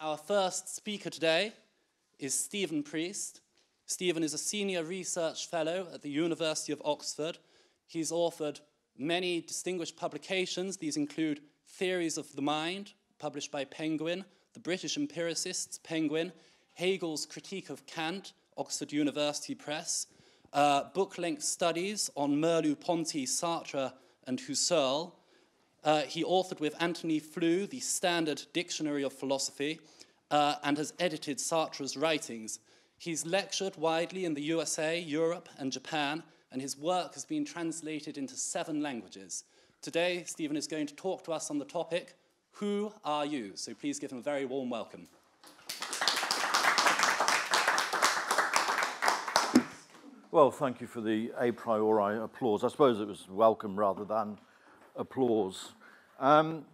Our first speaker today is Stephen Priest. Stephen is a senior research fellow at the University of Oxford. He's authored many distinguished publications. These include Theories of the Mind, published by Penguin, The British Empiricists, Penguin, Hegel's Critique of Kant, Oxford University Press, uh, book length studies on Merleau Ponty, Sartre, and Husserl. Uh, he authored with Antony Flew the Standard Dictionary of Philosophy uh, and has edited Sartre's writings. He's lectured widely in the USA, Europe, and Japan, and his work has been translated into seven languages. Today, Stephen is going to talk to us on the topic Who are you? So please give him a very warm welcome. Well, thank you for the a priori applause. I suppose it was welcome rather than applause. Um,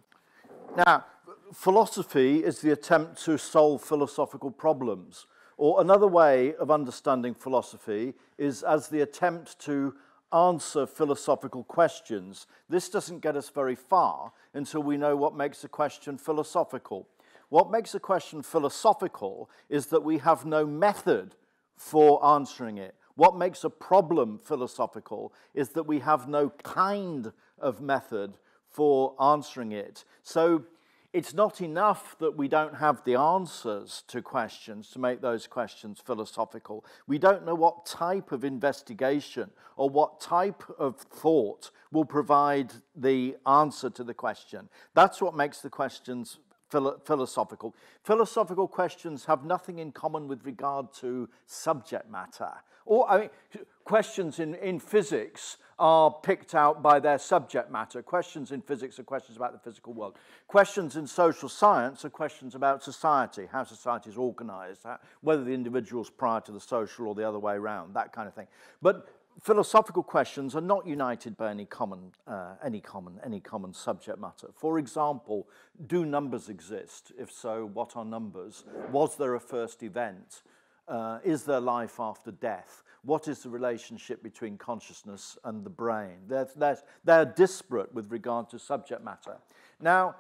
now, philosophy is the attempt to solve philosophical problems. Or another way of understanding philosophy is as the attempt to answer philosophical questions. This doesn't get us very far until we know what makes a question philosophical. What makes a question philosophical is that we have no method for answering it. What makes a problem philosophical is that we have no kind of method for answering it. So it's not enough that we don't have the answers to questions to make those questions philosophical. We don't know what type of investigation or what type of thought will provide the answer to the question. That's what makes the questions philosophical. Philosophical questions have nothing in common with regard to subject matter. Or, I mean, questions in, in physics are picked out by their subject matter. Questions in physics are questions about the physical world. Questions in social science are questions about society, how society is organized, how, whether the individual is prior to the social or the other way around, that kind of thing. But philosophical questions are not united by any common, uh, any common, any common subject matter. For example, do numbers exist? If so, what are numbers? Was there a first event? Uh, is there life after death? what is the relationship between consciousness and the brain. They're, they're, they're disparate with regard to subject matter. Now,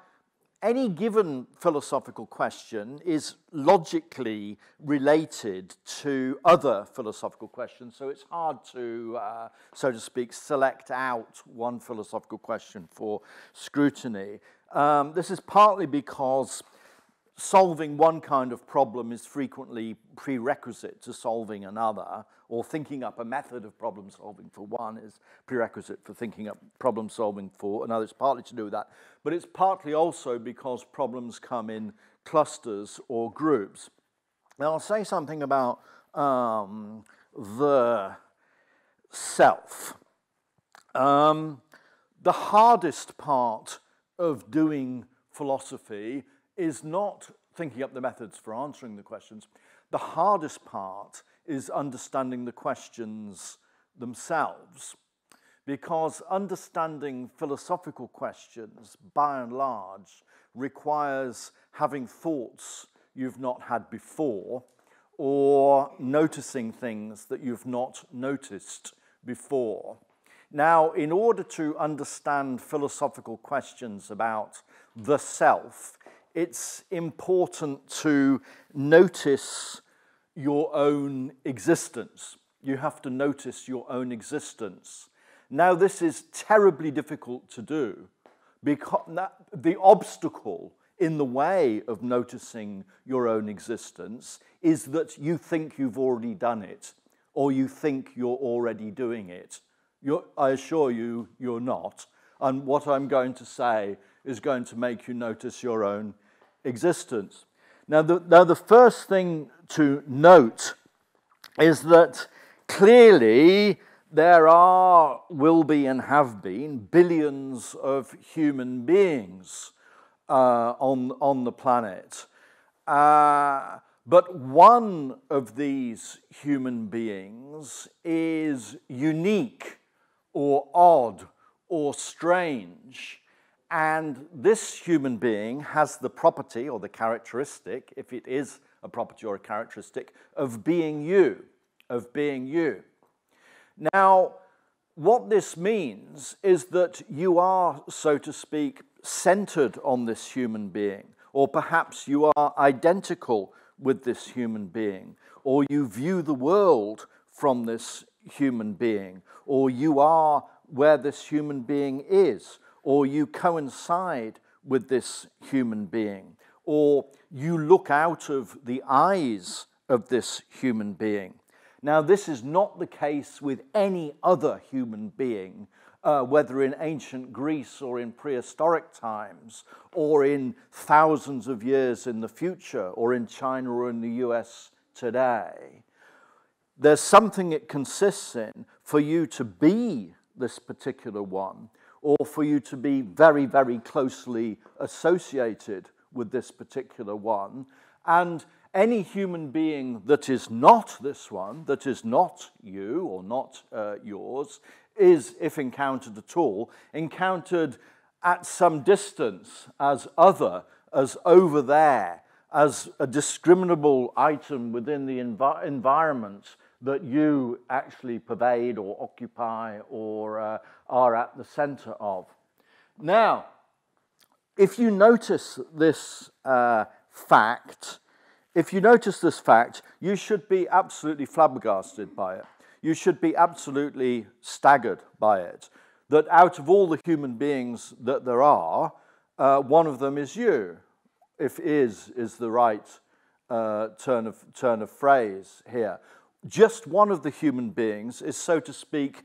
any given philosophical question is logically related to other philosophical questions, so it's hard to, uh, so to speak, select out one philosophical question for scrutiny. Um, this is partly because solving one kind of problem is frequently prerequisite to solving another, or thinking up a method of problem solving for one is prerequisite for thinking up problem solving for another. It's partly to do with that, but it's partly also because problems come in clusters or groups. Now, I'll say something about um, the self. Um, the hardest part of doing philosophy is not thinking up the methods for answering the questions. The hardest part is understanding the questions themselves. Because understanding philosophical questions, by and large, requires having thoughts you've not had before or noticing things that you've not noticed before. Now, in order to understand philosophical questions about the self, it's important to notice your own existence. You have to notice your own existence. Now, this is terribly difficult to do because the obstacle in the way of noticing your own existence is that you think you've already done it or you think you're already doing it. You're, I assure you, you're not. And what I'm going to say is going to make you notice your own existence. Now, the, now, the first thing to note is that clearly there are, will be, and have been billions of human beings uh, on, on the planet. Uh, but one of these human beings is unique or odd or strange and this human being has the property or the characteristic, if it is a property or a characteristic, of being you, of being you. Now, what this means is that you are, so to speak, centered on this human being, or perhaps you are identical with this human being, or you view the world from this human being, or you are where this human being is, or you coincide with this human being, or you look out of the eyes of this human being. Now, this is not the case with any other human being, uh, whether in ancient Greece or in prehistoric times, or in thousands of years in the future, or in China or in the US today. There's something it consists in for you to be this particular one, or for you to be very, very closely associated with this particular one. And any human being that is not this one, that is not you or not uh, yours, is, if encountered at all, encountered at some distance as other, as over there, as a discriminable item within the env- environment that you actually pervade or occupy or uh, are at the center of. Now, if you notice this uh, fact, if you notice this fact, you should be absolutely flabbergasted by it. You should be absolutely staggered by it. That out of all the human beings that there are, uh, one of them is you, if is is the right uh, turn, of, turn of phrase here. Just one of the human beings is, so to speak,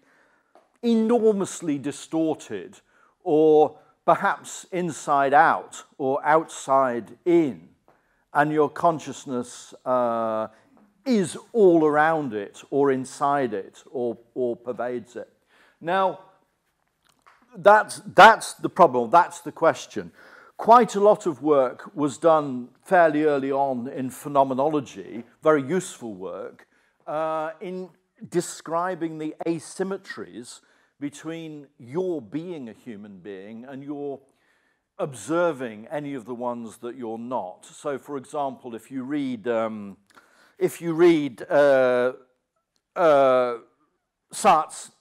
enormously distorted, or perhaps inside out, or outside in and your consciousness uh, is all around it or inside it or, or pervades it. Now, that's, that's the problem, that's the question. Quite a lot of work was done fairly early on in phenomenology, very useful work, uh, in describing the asymmetries between your being a human being and your observing any of the ones that you're not. So, for example, if you read, um, if you read uh, uh, Sartre's,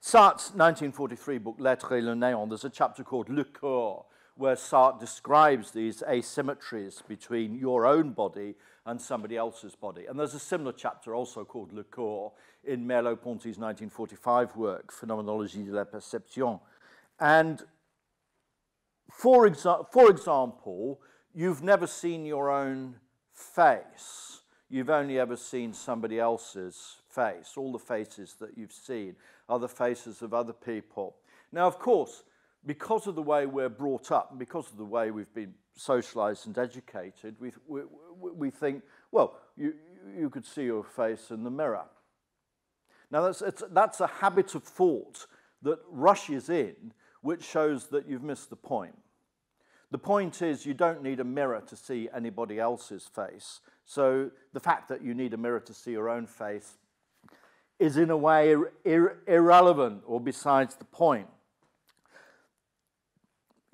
Sartre's 1943 book, L'être et le néant, there's a chapter called Le Corps, where Sartre describes these asymmetries between your own body and somebody else's body. And there's a similar chapter also called Le Corps in Merleau-Ponty's 1945 work, Phenomenologie de la perception. And for, exa- for example, you've never seen your own face. You've only ever seen somebody else's face. All the faces that you've seen are the faces of other people. Now, of course, because of the way we're brought up and because of the way we've been socialized and educated, we, we, we think, well, you, you could see your face in the mirror. Now, that's, that's a habit of thought that rushes in which shows that you've missed the point. The point is, you don't need a mirror to see anybody else's face. So the fact that you need a mirror to see your own face is, in a way, ir- ir- irrelevant or besides the point.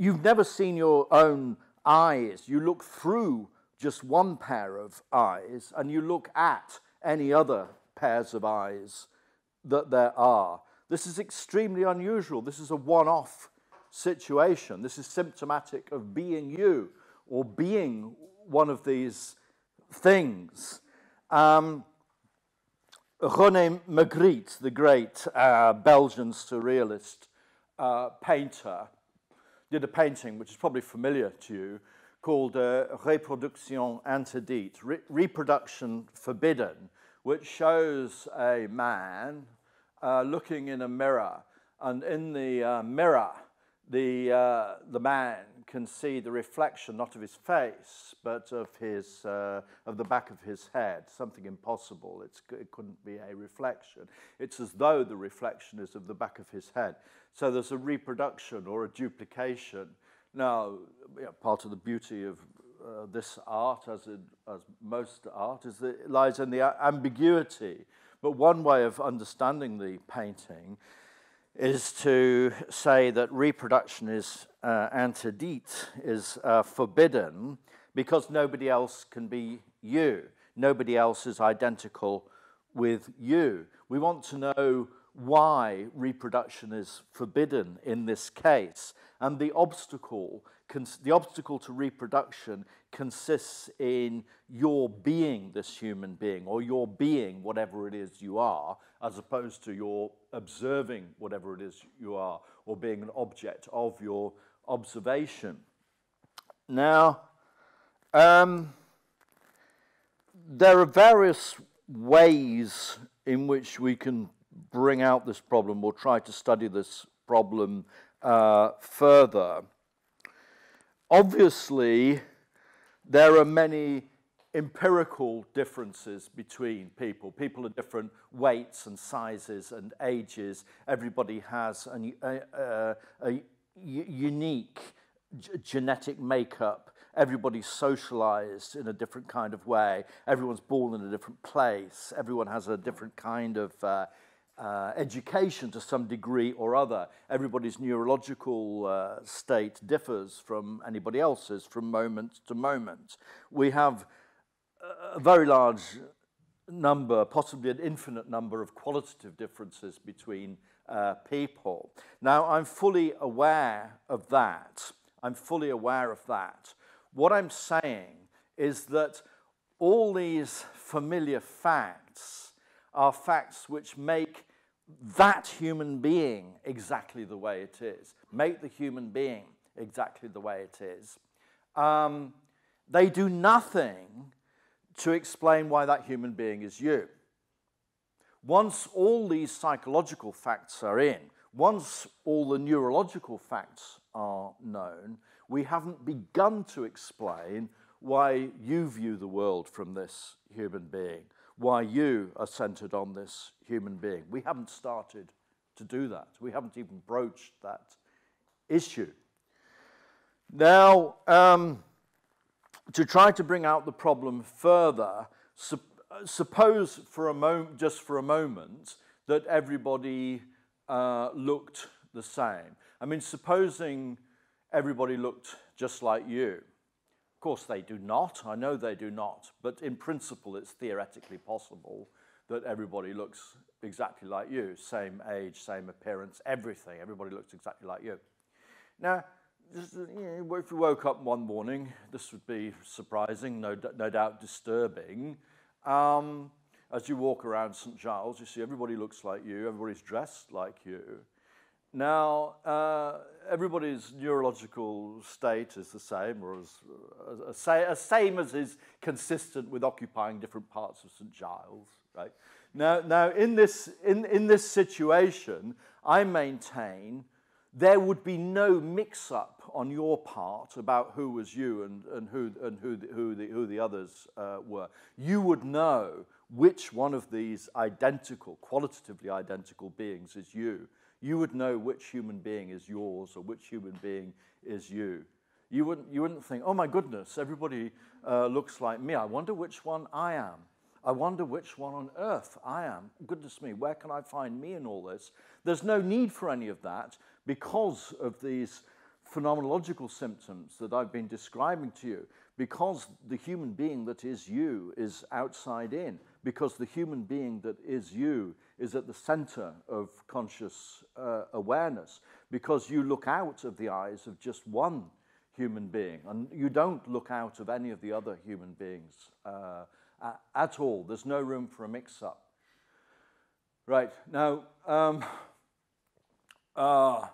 You've never seen your own eyes. You look through just one pair of eyes and you look at any other pairs of eyes that there are. This is extremely unusual. This is a one off situation. This is symptomatic of being you or being one of these things. Um, René Magritte, the great uh, Belgian surrealist uh, painter, did a painting which is probably familiar to you called uh, Reproduction Interdite, Re- Reproduction Forbidden, which shows a man uh, looking in a mirror, and in the uh, mirror, the, uh, the man can see the reflection not of his face, but of, his, uh, of the back of his head, something impossible. It's, it couldn't be a reflection. It's as though the reflection is of the back of his head. So there's a reproduction or a duplication. Now, you know, part of the beauty of uh, this art, as, in, as most art, is that it lies in the ambiguity. But one way of understanding the painting is to say that reproduction is uh, is uh, forbidden, because nobody else can be you. Nobody else is identical with you. We want to know why reproduction is forbidden in this case. And the obstacle, the obstacle to reproduction consists in your being this human being, or your being whatever it is you are, as opposed to your observing whatever it is you are, or being an object of your observation. Now, um, there are various ways in which we can bring out this problem or try to study this problem uh, further. Obviously, there are many empirical differences between people. People are different weights and sizes and ages. Everybody has a, a, a unique genetic makeup. Everybody's socialized in a different kind of way. Everyone's born in a different place. Everyone has a different kind of uh, uh, education to some degree or other. Everybody's neurological uh, state differs from anybody else's from moment to moment. We have a very large number, possibly an infinite number of qualitative differences between uh, people. Now, I'm fully aware of that. I'm fully aware of that. What I'm saying is that all these familiar facts are facts which make that human being exactly the way it is, make the human being exactly the way it is. Um, they do nothing to explain why that human being is you. Once all these psychological facts are in, once all the neurological facts are known, we haven't begun to explain why you view the world from this human being, why you are centered on this human being. We haven't started to do that. We haven't even broached that issue. Now, um, to try to bring out the problem further, su suppose for a moment, just for a moment, that everybody uh, looked the same. I mean, supposing everybody looked just like you. Course, they do not. I know they do not. But in principle, it's theoretically possible that everybody looks exactly like you same age, same appearance, everything. Everybody looks exactly like you. Now, if you woke up one morning, this would be surprising, no, no doubt disturbing. Um, as you walk around St. Giles, you see everybody looks like you, everybody's dressed like you. Now, uh, everybody's neurological state is the same, or as, as, as, same as is consistent with occupying different parts of St. Giles, right? Now, now in, this, in, in this situation, I maintain there would be no mix-up on your part about who was you and, and, who, and who, the, who, the, who the others uh, were. You would know which one of these identical, qualitatively identical beings is you. You would know which human being is yours or which human being is you. You wouldn't, you wouldn't think, oh my goodness, everybody uh, looks like me. I wonder which one I am. I wonder which one on earth I am. Goodness me, where can I find me in all this? There's no need for any of that because of these phenomenological symptoms that I've been describing to you, because the human being that is you is outside in, because the human being that is you is at the center of conscious uh, awareness, because you look out of the eyes of just one human being, and you don't look out of any of the other human beings uh, at all. There's no room for a mix up. Right, now, um, uh,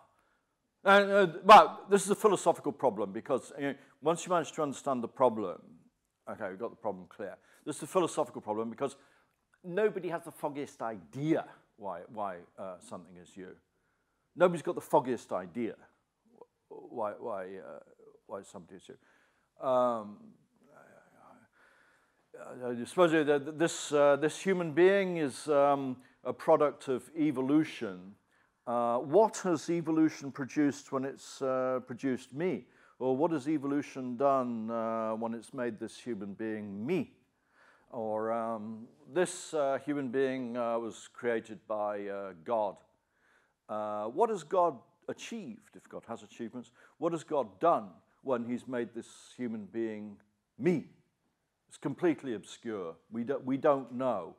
and, uh, well, this is a philosophical problem because you know, once you manage to understand the problem, okay, we've got the problem clear. This is a philosophical problem because nobody has the foggiest idea why, why uh, something is you. Nobody's got the foggiest idea why, why, uh, why something is you. Um, I suppose this, uh, this human being is um, a product of evolution uh, what has evolution produced when it's uh, produced me? Or what has evolution done uh, when it's made this human being me? Or um, this uh, human being uh, was created by God. what has God achieved, if God has achievements? What has God done when he's made this human being me? It's completely obscure. We, do, we don't know.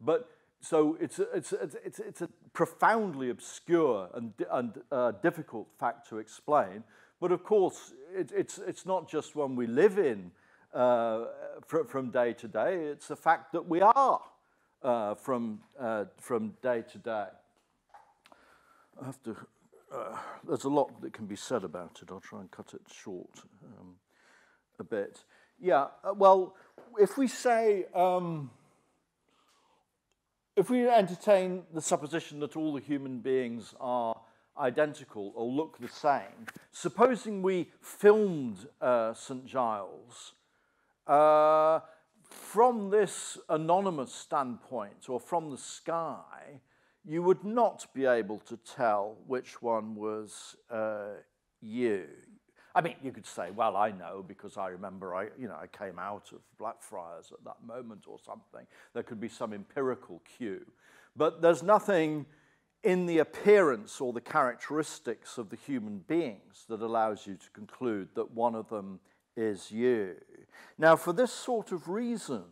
But so it's a, it's, a, it's, it's a profoundly obscure and, and uh, difficult fact to explain. But of course, it, it's, it's not just one we live in uh, fr from day to day, it's the fact that we are uh, from, uh, from day to day. I have to, uh, there's a lot that can be said about it. I'll try and cut it short um, a bit. Yeah, uh, well, if we say, um, if we entertain the supposition that all the human beings are identical or look the same, supposing we filmed uh, St. Giles, uh, from this anonymous standpoint or from the sky, you would not be able to tell which one was uh, you. I mean, you could say, well, I know because I remember I, you know, I came out of Blackfriars at that moment or something. There could be some empirical cue. But there's nothing in the appearance or the characteristics of the human beings that allows you to conclude that one of them is you. Now, for this sort of reason,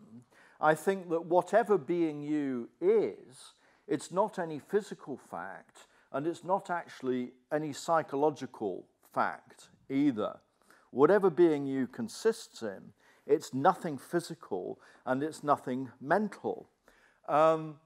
I think that whatever being you is, it's not any physical fact and it's not actually any psychological fact either. Whatever being you consists in, it's nothing physical and it's nothing mental. Um,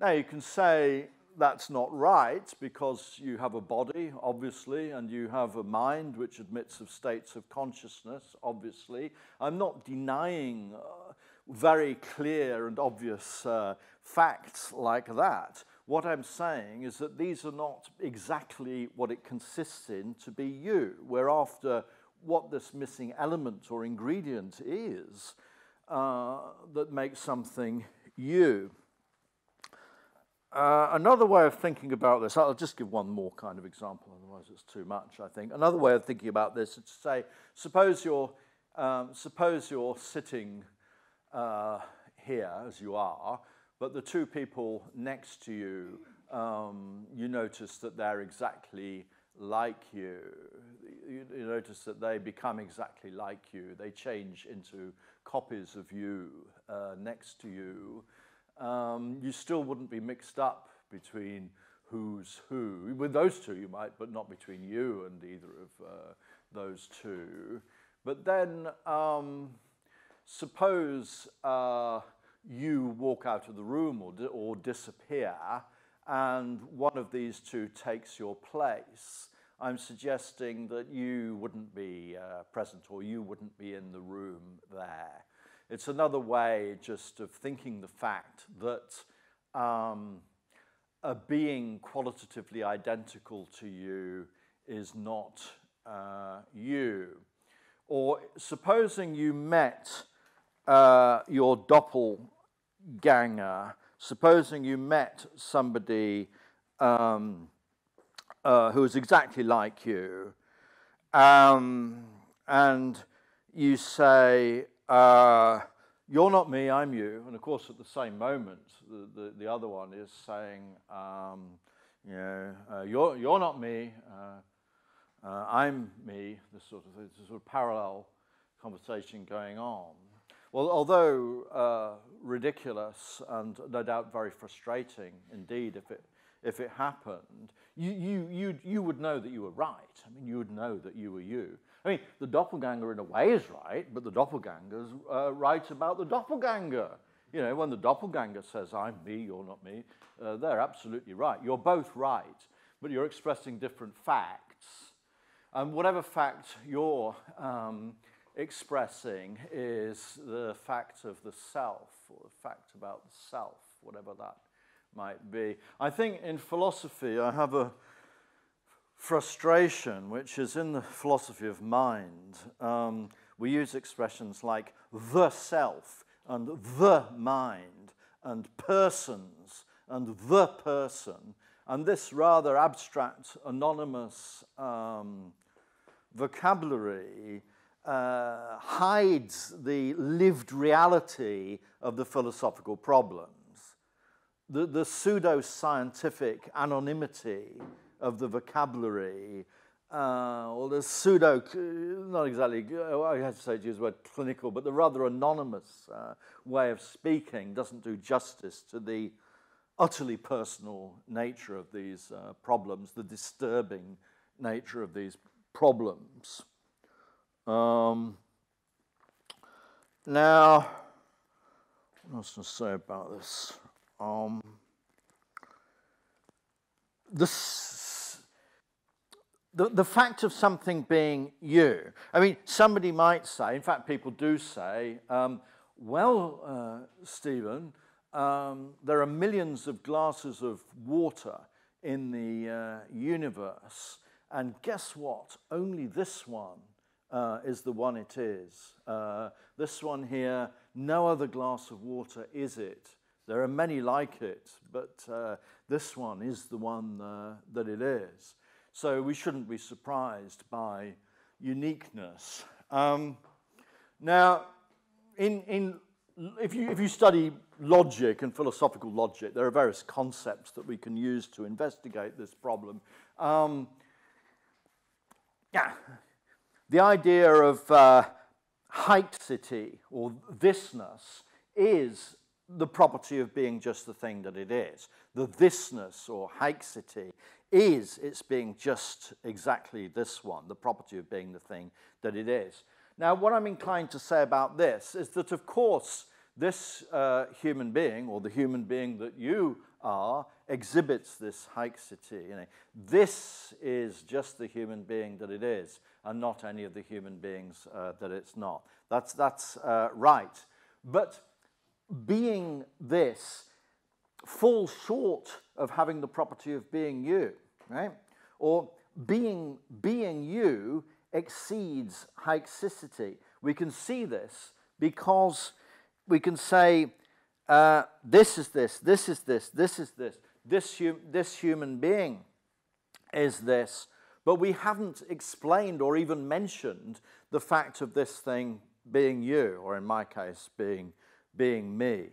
now, you can say that's not right because you have a body, obviously, and you have a mind which admits of states of consciousness, obviously. I'm not denying uh, very clear and obvious uh, facts like that. What I'm saying is that these are not exactly what it consists in to be you. We're after what this missing element or ingredient is uh, that makes something you. Uh, another way of thinking about this, I'll just give one more kind of example, otherwise it's too much, I think. Another way of thinking about this is to say, suppose you're, um, suppose you're sitting uh, here, as you are, but the two people next to you, um, you notice that they're exactly like you. you. You notice that they become exactly like you. They change into copies of you uh, next to you. Um, you still wouldn't be mixed up between who's who. With those two you might, but not between you and either of uh, those two. But then um, suppose uh, you walk out of the room or, or disappear and one of these two takes your place, I'm suggesting that you wouldn't be uh, present or you wouldn't be in the room there. It's another way just of thinking the fact that um, a being qualitatively identical to you is not uh, you. Or supposing you met uh, your doppelganger supposing you met somebody um, uh, who was exactly like you, um, and you say, uh, You're not me, I'm you. And of course, at the same moment, the, the, the other one is saying, um, You know, uh, you're, you're not me, uh, uh, I'm me. This sort of, this sort of parallel conversation going on. Well, although uh, ridiculous and no doubt very frustrating indeed if it, if it happened, you, you, you, you would know that you were right. I mean, you would know that you were you. I mean, the doppelganger in a way is right, but the doppelganger's uh, right about the doppelganger. You know, when the doppelganger says, I'm me, you're not me, uh, they're absolutely right. You're both right, but you're expressing different facts. And whatever fact you're um, expressing is the fact of the self, or the fact about the self, whatever that might be. I think in philosophy, I have a frustration, which is in the philosophy of mind. Um, we use expressions like the self and the mind and persons and the person. And this rather abstract, anonymous um, vocabulary uh, hides the lived reality of the philosophical problems. The, the pseudo-scientific anonymity of the vocabulary, uh, or the pseudo, not exactly, I have to say to use the word clinical, but the rather anonymous uh, way of speaking doesn't do justice to the utterly personal nature of these uh, problems, the disturbing nature of these problems. Um, now, what else to say about this? Um, this, the, the fact of something being you. I mean, somebody might say, in fact, people do say, um, well, uh, Stephen, um, there are millions of glasses of water in the uh, universe, and guess what? Only this one uh, is the one it is. Uh, this one here, no other glass of water is it. There are many like it, but uh, this one is the one uh, that it is. So we shouldn't be surprised by uniqueness. Um, now, in, in, if, you, if you study logic and philosophical logic, there are various concepts that we can use to investigate this problem. Um, yeah, the idea of uh, haecceity or thisness is the property of being just the thing that it is. The thisness or haecceity is its being just exactly this one, the property of being the thing that it is. Now, what I'm inclined to say about this is that, of course, this uh, human being, or the human being that you are, exhibits this haecceity. You know, this is just the human being that it is, and not any of the human beings uh, that it's not. That's, that's uh, right. But being this falls short of having the property of being you, right? Or being, being you exceeds haecceity. We can see this because we can say, uh, this is this, this is this, this is this, this, hum- this human being is this, but we haven't explained or even mentioned the fact of this thing being you, or in my case, being, being me.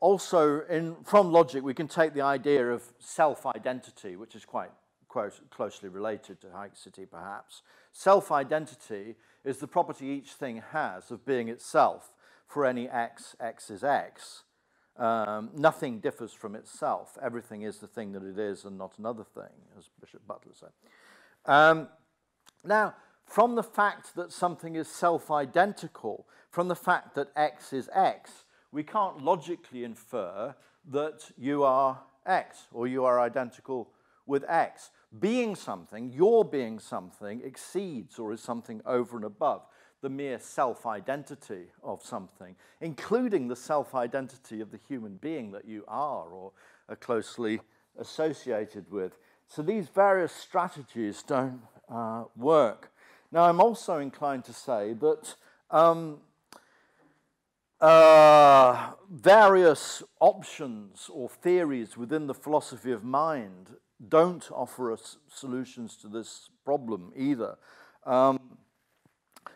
Also, in, from logic, we can take the idea of self identity, which is quite closely related to haecceity, perhaps. Self identity is the property each thing has of being itself. For any x, x is x. Um, nothing differs from itself. Everything is the thing that it is and not another thing, as Bishop Butler said. Um, now, from the fact that something is self identical, from the fact that x is x, we can't logically infer that you are x or you are identical with x. Being something, your being something, exceeds or is something over and above the mere self identity of something, including the self identity of the human being that you are or are closely associated with. So these various strategies don't uh, work. Now, I'm also inclined to say that um, uh, various options or theories within the philosophy of mind don't offer us solutions to this problem either. Um,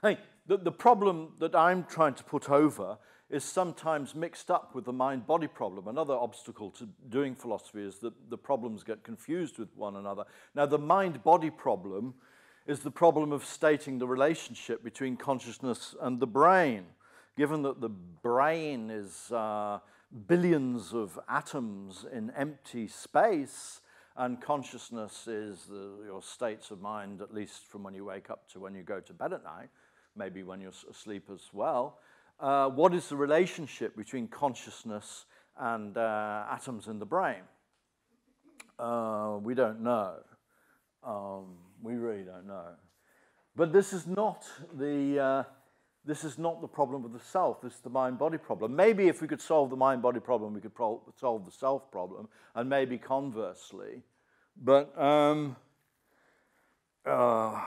hey, the, the problem that I'm trying to put over is sometimes mixed up with the mind body problem. Another obstacle to doing philosophy is that the problems get confused with one another. Now, the mind body problem is the problem of stating the relationship between consciousness and the brain. Given that the brain is uh, billions of atoms in empty space, and consciousness is the, your states of mind, at least from when you wake up to when you go to bed at night, maybe when you're asleep as well. Uh, what is the relationship between consciousness and uh, atoms in the brain? Uh, we don't know. Um, we really don't know. But this is not the uh, this is not the problem of the self. This is the mind-body problem. Maybe if we could solve the mind-body problem, we could pro- solve the self problem, and maybe conversely. But um, uh,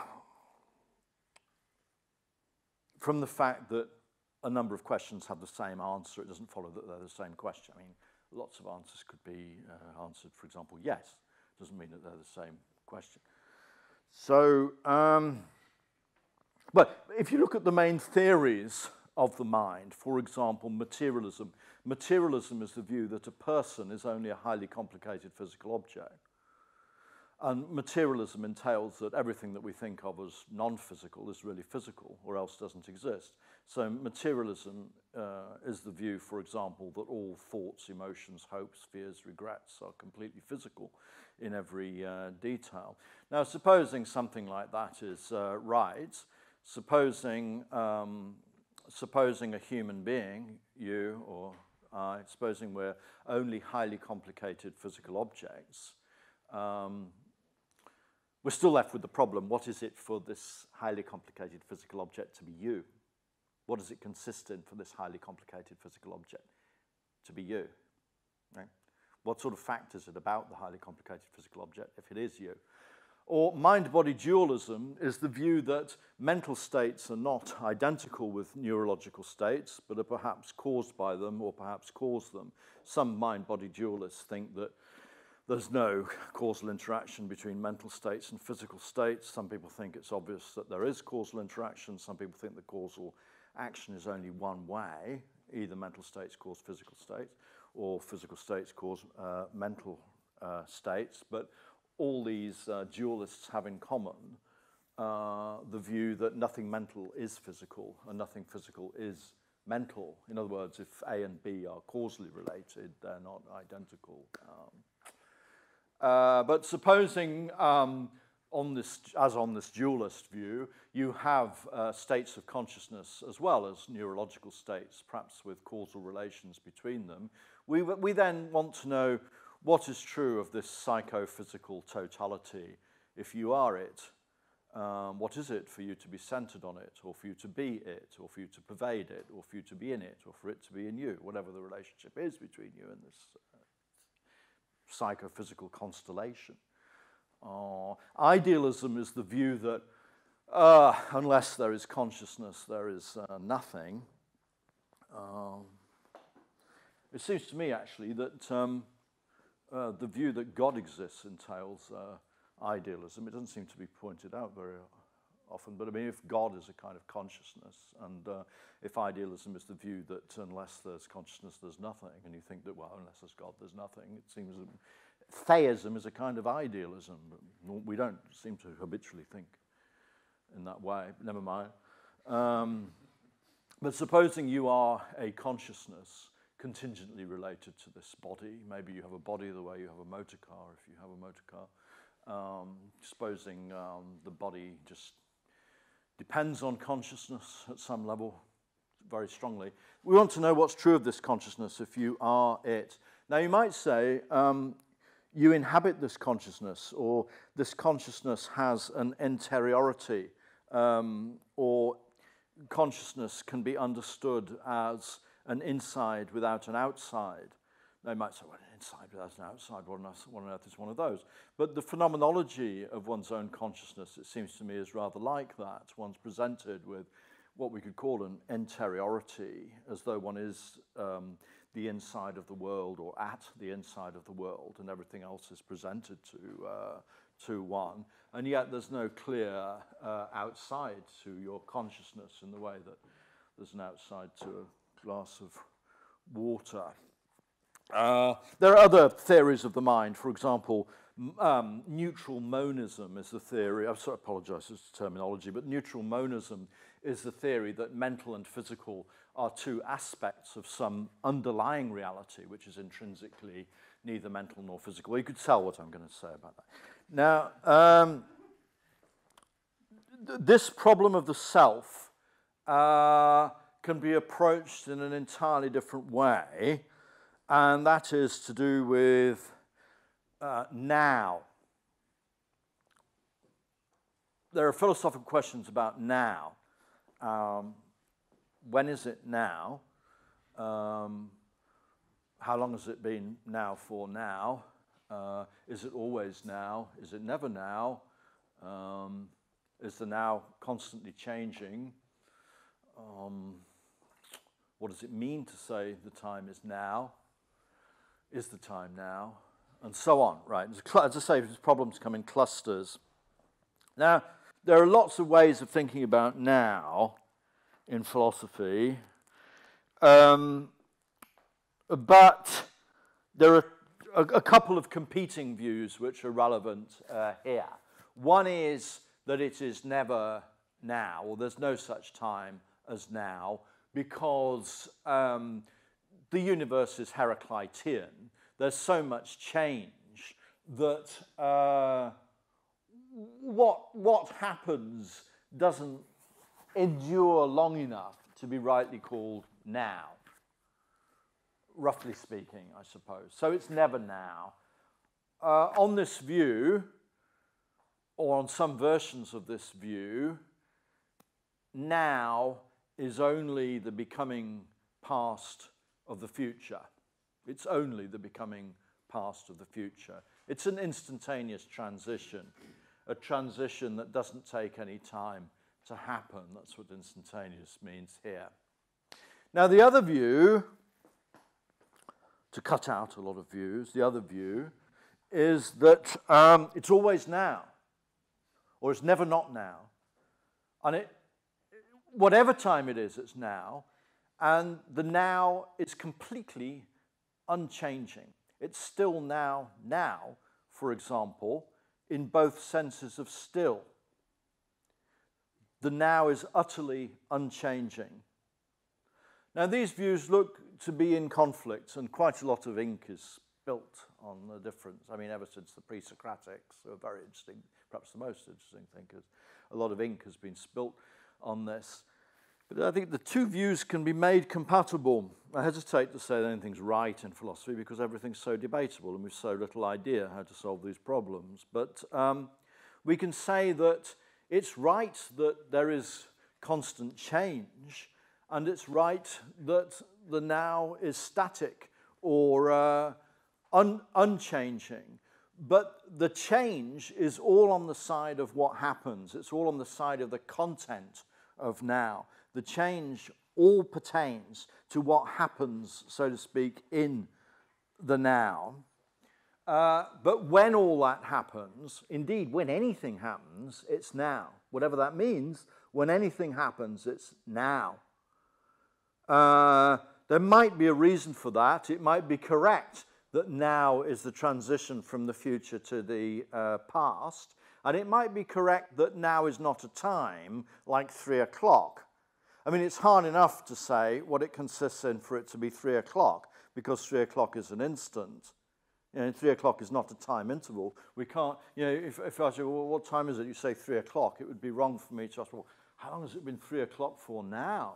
from the fact that a number of questions have the same answer, it doesn't follow that they're the same question. I mean, lots of answers could be uh, answered, for example, yes. Doesn't mean that they're the same question. So, um, but if you look at the main theories of the mind, for example, materialism, materialism is the view that a person is only a highly complicated physical object. and materialism entails that everything that we think of as non-physical is really physical or else doesn't exist. So materialism uh, is the view, for example, that all thoughts, emotions, hopes, fears, regrets are completely physical in every uh, detail. Now, supposing something like that is uh, right, supposing, um, supposing a human being, you or I, supposing we're only highly complicated physical objects, um, we're still left with the problem, what is it for this highly complicated physical object to be you? What does it consist in for this highly complicated physical object to be you? Right? What sort of fact is it about the highly complicated physical object if it is you? Or mind-body dualism is the view that mental states are not identical with neurological states, but are perhaps caused by them or perhaps cause them. Some mind-body dualists think that there's no causal interaction between mental states and physical states. Some people think it's obvious that there is causal interaction. Some people think the causal action is only one way. Either mental states cause physical states, or physical states cause uh, mental uh, states. But all these uh, dualists have in common uh, the view that nothing mental is physical and nothing physical is mental. In other words, if A and B are causally related, they're not identical. Um, uh, but supposing um, on this, as on this dualist view, you have uh, states of consciousness as well as neurological states, perhaps with causal relations between them. We, we then want to know what is true of this psychophysical totality. If you are it, um, what is it for you to be centered on it, or for you to be it, or for you to pervade it, or for you to be in it, or for it to be in you, whatever the relationship is between you and this uh, psychophysical constellation. Uh, idealism is the view that uh, unless there is consciousness, there is uh, nothing. Um, it seems to me, actually, that um, uh, the view that God exists entails uh, idealism. It doesn't seem to be pointed out very often, but I mean, if God is a kind of consciousness, and uh, if idealism is the view that unless there's consciousness, there's nothing, and you think that, well, unless there's God, there's nothing, it seems that theism is a kind of idealism. We don't seem to habitually think in that way. Never mind. Um, but supposing you are a consciousness contingently related to this body, maybe you have a body the way you have a motor car if you have a motor car. Um, supposing um, the body just depends on consciousness at some level very strongly. We want to know what's true of this consciousness if you are it. Now, you might say, um, you inhabit this consciousness, or this consciousness has an interiority, um, or consciousness can be understood as an inside without an outside. They might say, well, an inside without an outside, what on, earth, what on earth is one of those? But the phenomenology of one's own consciousness, it seems to me, is rather like that. One's presented with what we could call an interiority, as though one is um, the inside of the world or at the inside of the world, and everything else is presented to, uh, to one. And yet there's no clear uh, outside to your consciousness in the way that there's an outside to a glass of water. Uh, there are other theories of the mind. For example, um, neutral monism is the theory. I sorry, apologize for terminology, but neutral monism is the theory that mental and physical are two aspects of some underlying reality, which is intrinsically neither mental nor physical. Well, You could tell what I'm going to say about that. Now, um, th this problem of the self uh, can be approached in an entirely different way, and that is to do with uh, now. There are philosophical questions about now. Um, when is it now? Um, how long has it been now for now? Uh, is it always now? Is it never now? Um, is the now constantly changing? Um, what does it mean to say the time is now? Is the time now? And so on, right? As I say, problems come in clusters. Now, there are lots of ways of thinking about now in philosophy. Um, but there are a, a, couple of competing views which are relevant uh, here. One is that it is never now, or there's no such time as now, because um, the universe is Heraclitean. There's so much change that uh, what, what happens doesn't endure long enough to be rightly called now, roughly speaking, I suppose. So it's never now. Uh, on this view, or on some versions of this view, now is only the becoming past of the future. It's only the becoming past of the future. It's an instantaneous transition, a transition that doesn't take any time to happen. That's what instantaneous means here. Now, the other view, to cut out a lot of views, the other view is that um, it's always now, or it's never not now. And it, whatever time it is, it's now. And the now is completely unchanging. It's still now, now, for example, in both senses of still. The now is utterly unchanging. Now, these views look to be in conflict, and quite a lot of ink is spilt on the difference. I mean, ever since the pre Socratics, who are very interesting, perhaps the most interesting thinkers, a lot of ink has been spilt on this. But I think the two views can be made compatible. I hesitate to say that anything's right in philosophy because everything's so debatable and we've so little idea how to solve these problems. But um, we can say that it's right that there is constant change, and it's right that the now is static or uh, un unchanging. But the change is all on the side of what happens, it's all on the side of the content of now the change all pertains to what happens, so to speak, in the now. Uh, but when all that happens, indeed, when anything happens, it's now. Whatever that means, when anything happens, it's now. Uh, there might be a reason for that. It might be correct that now is the transition from the future to the uh, past. And it might be correct that now is not a time like three o'clock. I mean, it's hard enough to say what it consists in for it to be three o'clock, because three o'clock is an instant. You know, three o'clock is not a time interval. We can't, you know, if, if I say, well, what time is it? You say three o'clock. It would be wrong for me to ask, well, how long has it been three o'clock for now?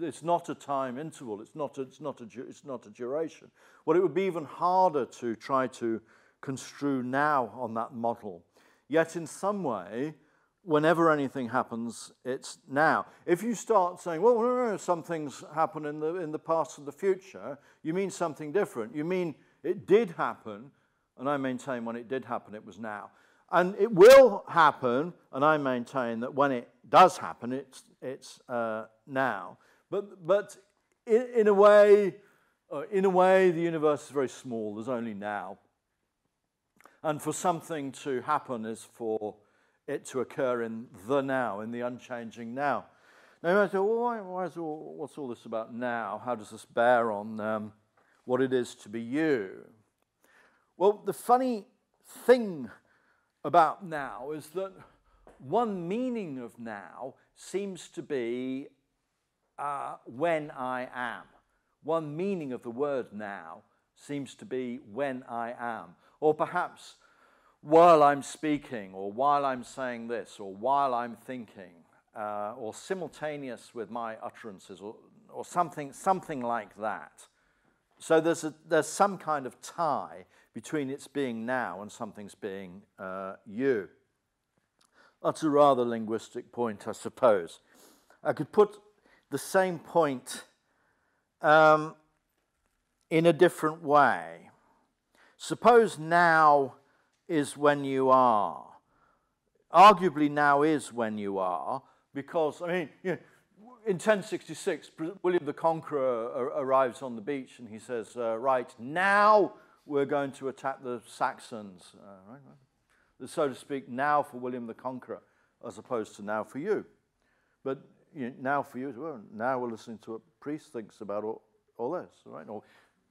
It's not a time interval. It's not a, it's, not a, it's not a duration. Well, it would be even harder to try to construe now on that model. Yet, in some way, whenever anything happens, it's now. If you start saying, well, no, no, some things happen in the, in the past and the future, you mean something different. You mean it did happen, and I maintain when it did happen, it was now. And it will happen, and I maintain that when it does happen, it's, it's uh, now. But, but in, in, a way, uh, in a way, the universe is very small. There's only now. And for something to happen is for it to occur in the now, in the unchanging now. Now you might say, well, why, why is all, what's all this about now? How does this bear on um, what it is to be you? Well, the funny thing about now is that one meaning of now seems to be uh, when I am. One meaning of the word now seems to be when I am. Or perhaps while I'm speaking, or while I'm saying this, or while I'm thinking, uh, or simultaneous with my utterances, or, or something, something like that. So there's, a, there's some kind of tie between its being now and something's being uh, you. That's a rather linguistic point, I suppose. I could put the same point um, in a different way. Suppose now is when you are. Arguably, now is when you are, because, I mean, you know, in 1066, William the Conqueror arrives on the beach and he says, uh, Right, now we're going to attack the Saxons. Uh, right, right. So to speak, now for William the Conqueror, as opposed to now for you. But you know, now for you as well, now we're listening to what priest thinks about all, all this, right? Or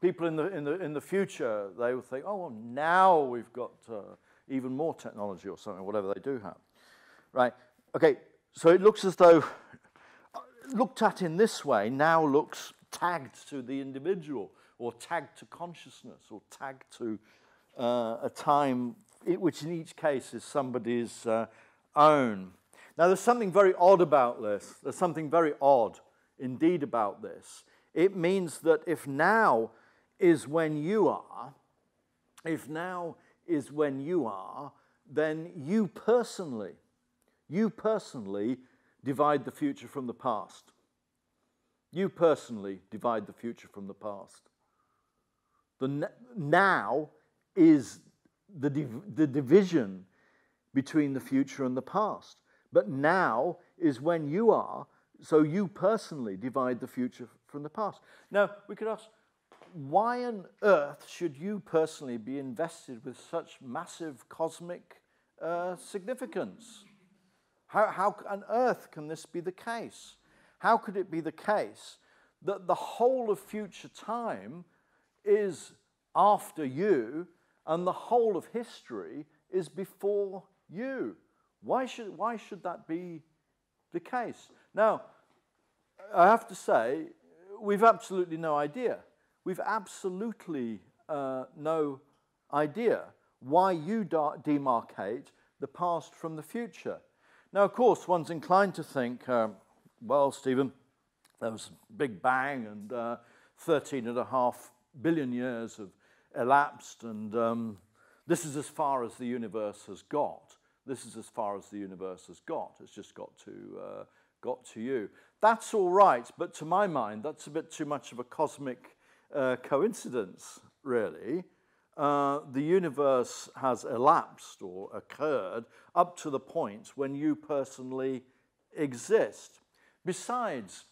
people in the, in the, in the future, they will think, oh, well, now we've got uh, even more technology or something, whatever they do have. Right? Okay, so it looks as though, looked at in this way, now looks tagged to the individual, or tagged to consciousness, or tagged to uh, a time, which in each case is somebody's uh, own. Now, there's something very odd about this. There's something very odd indeed about this. It means that if now is when you are, if now is when you are, then you personally, you personally divide the future from the past. You personally divide the future from the past. The now is the, div- the division between the future and the past. But now is when you are, so you personally divide the future from the past. Now, we could ask, why on earth should you personally be invested with such massive cosmic uh, significance? How, how on earth can this be the case? How could it be the case that the whole of future time is after you and the whole of history is before you? Why should, why should that be the case? Now, I have to say, we've absolutely no idea. We've absolutely uh, no idea why you demarcate the past from the future. Now, of course, one's inclined to think, um, well, Stephen, there was a big bang and uh, 13 and a half billion years have elapsed, and um, this is as far as the universe has got. This is as far as the universe has got. It's just got to, uh, got to you. That's all right, but to my mind, that's a bit too much of a cosmic uh, coincidence, really. Uh, the universe has elapsed or occurred up to the point when you personally exist. Besides,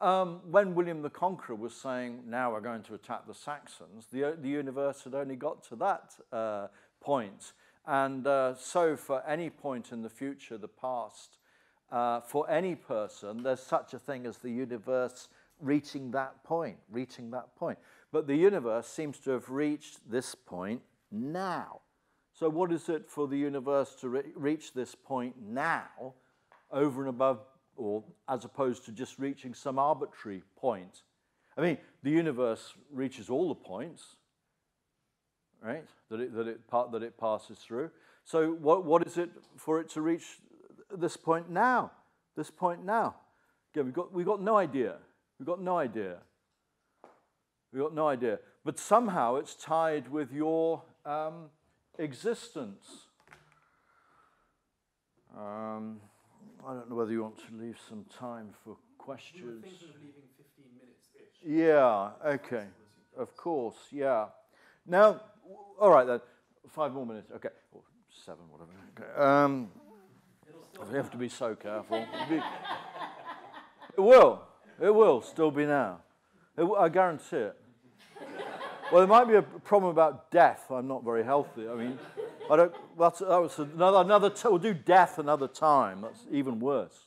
um, when William the Conqueror was saying, now we're going to attack the Saxons, the, the universe had only got to that uh, point. And uh, so, for any point in the future, the past, uh, for any person, there's such a thing as the universe reaching that point, reaching that point. But the universe seems to have reached this point now. So, what is it for the universe to re- reach this point now, over and above, or as opposed to just reaching some arbitrary point? I mean, the universe reaches all the points, right, that it, that it, that it passes through. So, what, what is it for it to reach this point now? This point now? Again, we've got, we've got no idea. We've got no idea. We've got no idea. But somehow it's tied with your um, existence. Um, I don't know whether you want to leave some time for questions. You were thinking of leaving 15 minutes Yeah, okay. Of course, yeah. Now, all right then. Five more minutes. Okay. Or seven, whatever. Okay. Um, we have to be so careful. it will. It will still be now. I guarantee it. Well, there might be a problem about death. I'm not very healthy. I mean, I don't. That's, that was another. another we'll do death another time. That's even worse.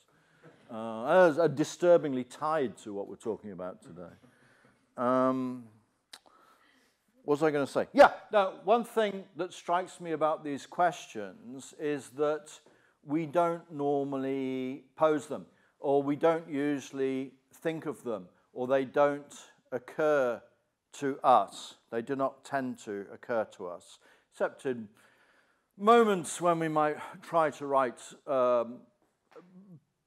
Uh, that's disturbingly tied to what we're talking about today. Um, was I going to say? Yeah, now, one thing that strikes me about these questions is that we don't normally pose them, or we don't usually think of them, or they don't occur to us. They do not tend to occur to us, except in moments when we might try to write um,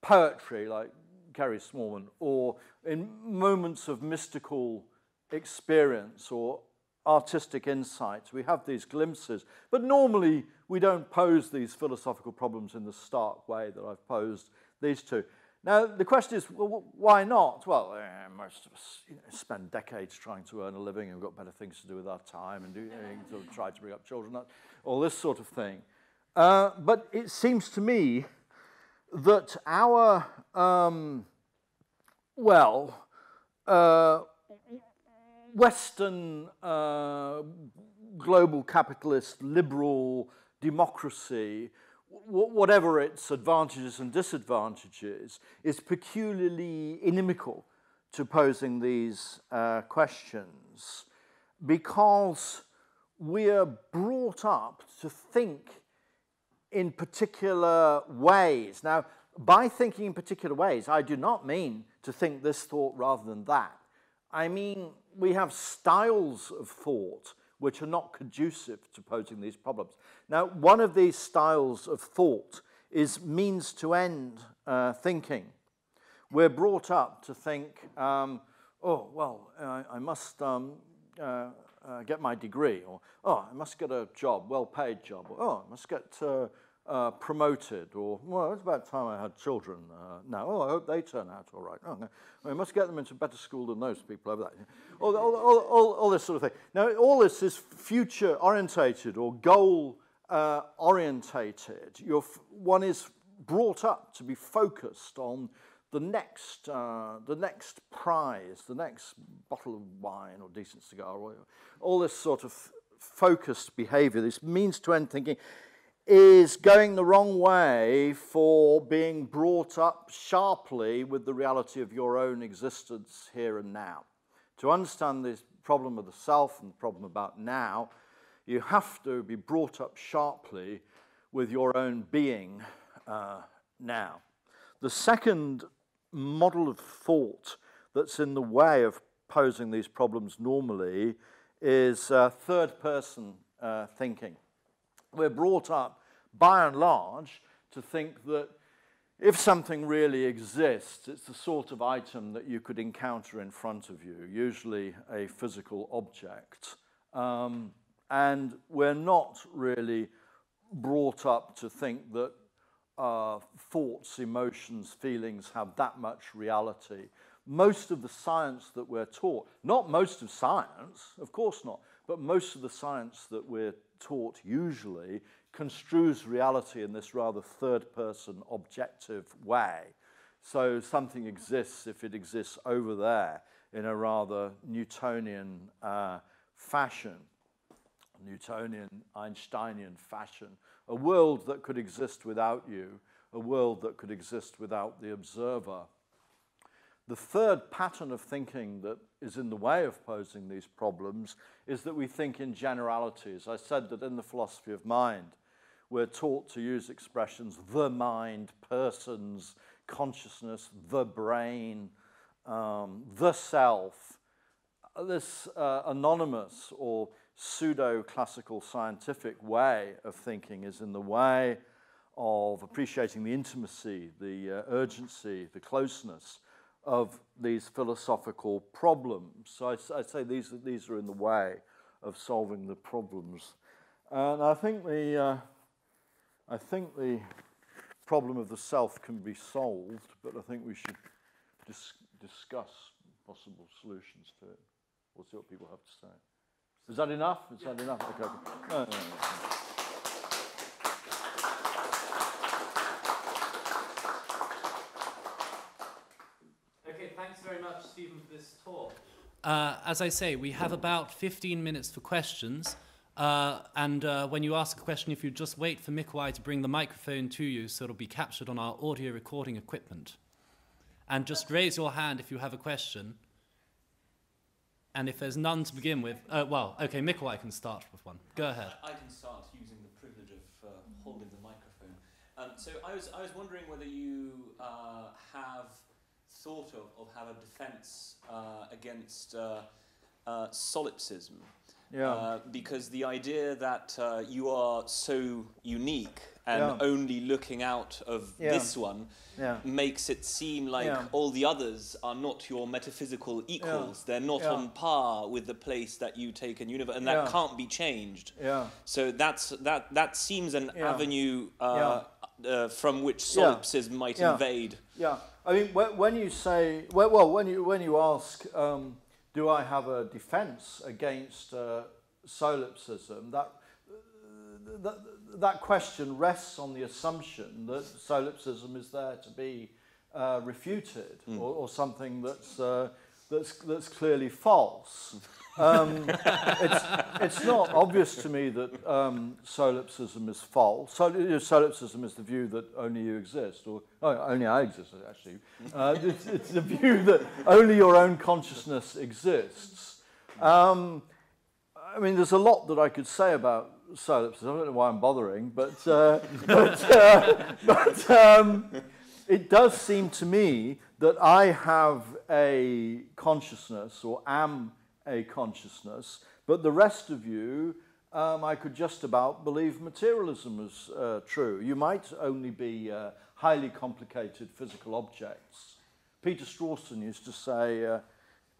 poetry, like Gary Smallman, or in moments of mystical experience or artistic insights. We have these glimpses. But normally, we don't pose these philosophical problems in the stark way that I've posed these two. Now, the question is, well, why not? Well, eh, most of us you know, spend decades trying to earn a living and we've got better things to do with our time and do, you know, sort of try to bring up children, all this sort of thing. Uh, but it seems to me that our, um, well, uh, Western uh, global capitalist liberal democracy, whatever its advantages and disadvantages, is peculiarly inimical to posing these uh, questions. because we're brought up to think in particular ways. Now, by thinking in particular ways, I do not mean to think this thought rather than that. I mean, we have styles of thought which are not conducive to posing these problems. Now, one of these styles of thought is means to end uh, thinking. We're brought up to think, um, oh, well, I, I must um, uh, uh, get my degree, or oh, I must get a job, well paid job, or oh, I must get uh, promoted, or well, it's about time I had children uh, now. Oh, I hope they turn out all right. Oh, no. I must get them into better school than those people over there. All, all, all, all, all this sort of thing. Now, all this is future orientated or goal uh, orientated. You're, one is brought up to be focused on the next, uh, the next prize, the next bottle of wine or decent cigar, or all this sort of focused behavior, this means to end thinking, is going the wrong way for being brought up sharply with the reality of your own existence here and now. To understand this problem of the self and the problem about now, you have to be brought up sharply with your own being uh, now. The second model of thought that's in the way of posing these problems normally is uh, third person uh, thinking we're brought up by and large to think that if something really exists, it's the sort of item that you could encounter in front of you, usually a physical object. Um, and we're not really brought up to think that uh, thoughts, emotions, feelings have that much reality. Most of the science that we're taught, not most of science, of course not, but most of the science that we're taught usually construes reality in this rather third person objective way. So something exists if it exists over there in a rather Newtonian uh, fashion, Newtonian, Einsteinian fashion. A world that could exist without you, a world that could exist without the observer. The third pattern of thinking that is in the way of posing these problems is that we think in generalities. I said that in the philosophy of mind, we're taught to use expressions the mind, persons, consciousness, the brain, um, the self. This uh, anonymous or pseudo classical scientific way of thinking is in the way of appreciating the intimacy, the uh, urgency, the closeness of these philosophical problems. So I, I, say these, these are in the way of solving the problems. And I think the, uh, I think the problem of the self can be solved, but I think we should dis discuss possible solutions to it. We'll see what people have to say. Is that enough? Is that enough? Okay. No, no, no. Stephen, for this talk. Uh, as I say, we have about 15 minutes for questions. Uh, and uh, when you ask a question, if you just wait for Mikołaj to bring the microphone to you so it'll be captured on our audio recording equipment. And just raise your hand if you have a question. And if there's none to begin with, uh, well, okay, Mikołaj can start with one. Go ahead. I can start using the privilege of uh, holding the microphone. Um, so I was, I was wondering whether you uh, have thought of, of have a defense uh, against uh, uh, solipsism. Yeah. Uh, because the idea that uh, you are so unique and yeah. only looking out of yeah. this one yeah. makes it seem like all the others are not your metaphysical equals. They're not on par with the place that you take in universe, and that can't be changed. Yeah. So that's that. That seems an avenue uh, uh, from which solipsism might invade. Yeah. I mean, when you say, well, when you, when you ask, um, do I have a defense against uh, solipsism, that, that, that question rests on the assumption that solipsism is there to be uh, refuted mm. or, or, something that's, uh, that's, that's clearly false. Um, it's, it's not obvious to me that um, solipsism is false. Sol solipsism is the view that only you exist, or oh, only I exist, actually. Uh, it's, it's the view that only your own consciousness exists. Um, I mean, there's a lot that I could say about solipsism. I don't know why I'm bothering, but, uh, but, uh, but um, it does seem to me that I have a consciousness or am a consciousness, but the rest of you, um, I could just about believe materialism is uh, true. You might only be uh, highly complicated physical objects. Peter Strawson used to say uh,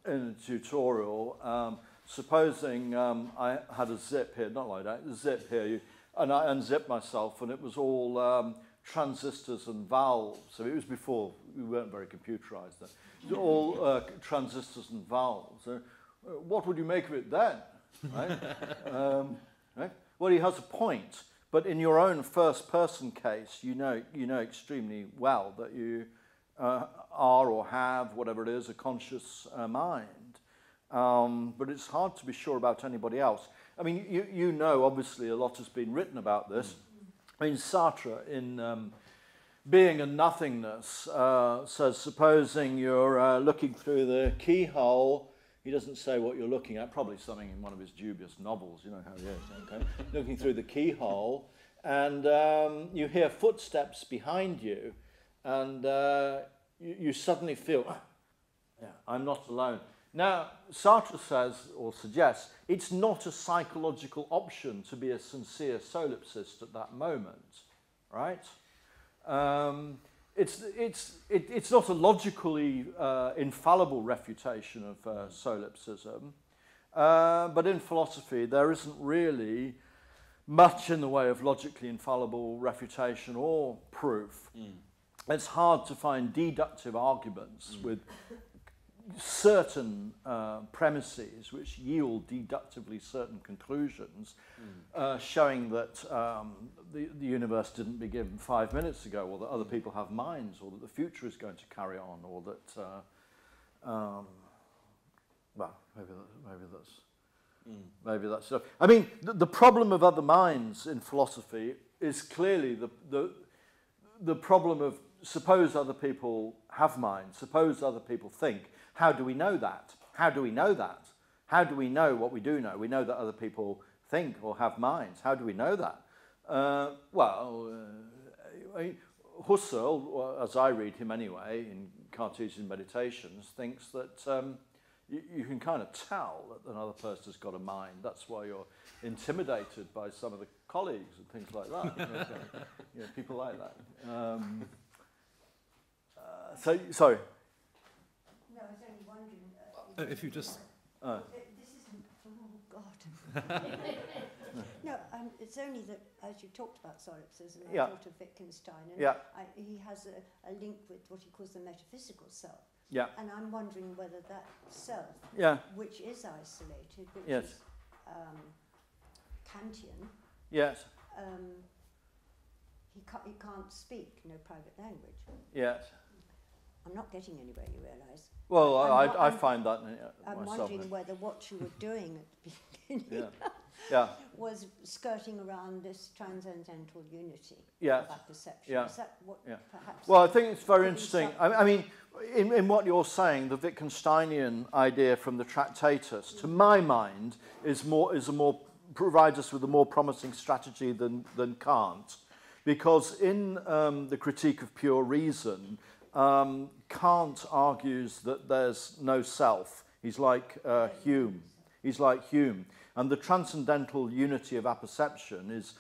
in a tutorial, um, supposing um, I had a zip here, not like that, a zip here, and I unzipped myself and it was all um, transistors and valves. So it was before, we weren't very computerized then. All uh, transistors and valves. Uh, what would you make of it then? Right? um, right? Well, he has a point, but in your own first person case, you know, you know extremely well that you uh, are or have, whatever it is, a conscious uh, mind. Um, but it's hard to be sure about anybody else. I mean, you, you know, obviously, a lot has been written about this. I mean, Sartre, in um, Being and Nothingness, uh, says, supposing you're uh, looking through the keyhole, he doesn't say what you're looking at, probably something in one of his dubious novels, you know how he is, okay? looking through the keyhole, and um, you hear footsteps behind you, and uh, you, you suddenly feel, ah, yeah, I'm not alone. Now, Sartre says or suggests it's not a psychological option to be a sincere solipsist at that moment, right? Um, it's, it's, it, it's not a logically uh, infallible refutation of uh, solipsism, uh, but in philosophy there isn't really much in the way of logically infallible refutation or proof. Mm. It's hard to find deductive arguments mm. with certain uh, premises which yield deductively certain conclusions, mm. uh, showing that um, the, the universe didn't begin five minutes ago, or that other people have minds, or that the future is going to carry on, or that, uh, um, well, maybe, that, maybe that's. Mm. Maybe that's. I mean, the, the problem of other minds in philosophy is clearly the, the, the problem of suppose other people have minds, suppose other people think, how do we know that? How do we know that? How do we know what we do know? We know that other people think or have minds. How do we know that? Uh, well, uh, Husserl, as I read him anyway, in Cartesian Meditations, thinks that um, you, you can kind of tell that another person has got a mind. That's why you're intimidated by some of the colleagues and things like that. you, know, so, you know, people like that. Um, uh, so, sorry. Uh, if you just. Uh. This isn't. Oh God. no, um, it's only that as you talked about solipsism, I yeah. thought of Wittgenstein, and yeah. I, he has a, a link with what he calls the metaphysical self. Yeah. And I'm wondering whether that self, yeah. which is isolated, which yes. is um, Kantian, yes. Um, he, ca- he can't speak no private language. Yes. I'm not getting anywhere, you realise. Well, I, I, I find that I'm myself. wondering whether what you were doing at the beginning yeah. yeah. was skirting around this transcendental unity yes. of perception. Yeah. Is that what yeah. perhaps... Well, I think it's very interesting. I, I mean, in, in what you're saying, the Wittgensteinian idea from the Tractatus, mm. to my mind, is more is a more provides us with a more promising strategy than, than Kant. Because in um, the critique of pure reason, um, Kant argues that there's no self. He's like uh, Hume. He's like Hume. And the transcendental unity of apperception is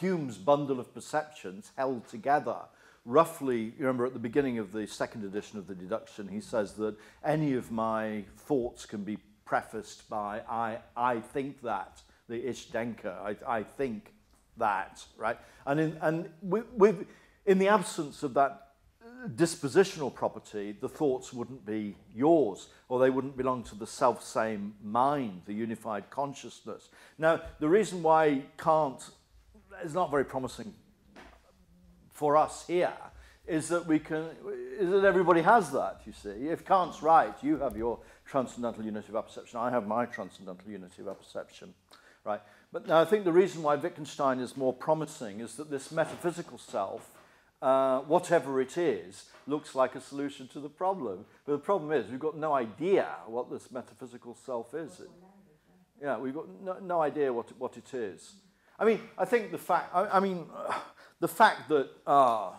Hume's bundle of perceptions held together. Roughly, you remember at the beginning of the second edition of the deduction, he says that any of my thoughts can be prefaced by I, I think that, the Ich denke, I, I think that, right? And in, and in the absence of that dispositional property, the thoughts wouldn't be yours, or they wouldn't belong to the self-same mind, the unified consciousness. Now, the reason why Kant is not very promising for us here is that we can, is that everybody has that, you see. If Kant's right, you have your transcendental unity of apperception, I have my transcendental unity of apperception, right? But now I think the reason why Wittgenstein is more promising is that this metaphysical self uh, whatever it is, looks like a solution to the problem. But the problem is we've got no idea what this metaphysical self is. Yeah, we've got no, no idea what, what it is. I mean, I think the fact, I, I mean, uh, the fact that, uh,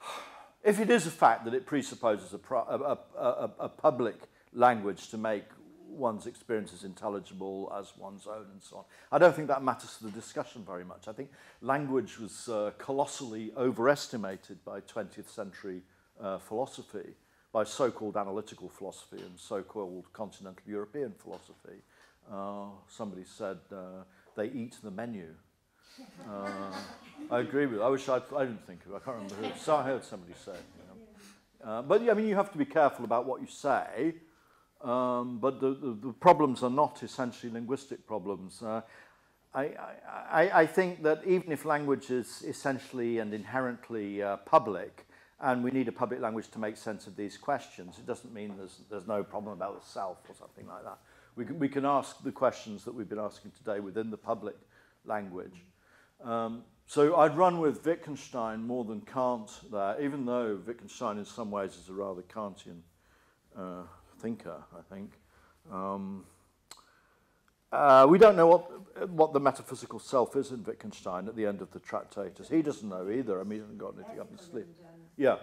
if it is a fact that it presupposes a, a, a, a, public language to make one's experiences intelligible as one's own and so on, I don't think that matters to the discussion very much. I think language was uh, colossally overestimated by 20th century uh, philosophy, by so-called analytical philosophy and so-called continental European philosophy. Uh, somebody said uh, they eat the menu. Uh, I agree with. It. I wish I'd, I didn't think of. it. I can't remember who. So I heard somebody say. You know. uh, but I mean, you have to be careful about what you say. Um, but the, the, the problems are not essentially linguistic problems. Uh, I, I, I think that even if language is essentially and inherently uh, public, and we need a public language to make sense of these questions, it doesn't mean there's, there's no problem about the self or something like that. We can, we can ask the questions that we've been asking today within the public language. Um, so I'd run with Wittgenstein more than Kant there, even though Wittgenstein in some ways is a rather Kantian uh, thinker, I think. Um, uh, we don't know what, what the metaphysical self is in Wittgenstein at the end of the Tractatus. He doesn't know either. I mean, he hasn't got anything up his sleeve. Yeah.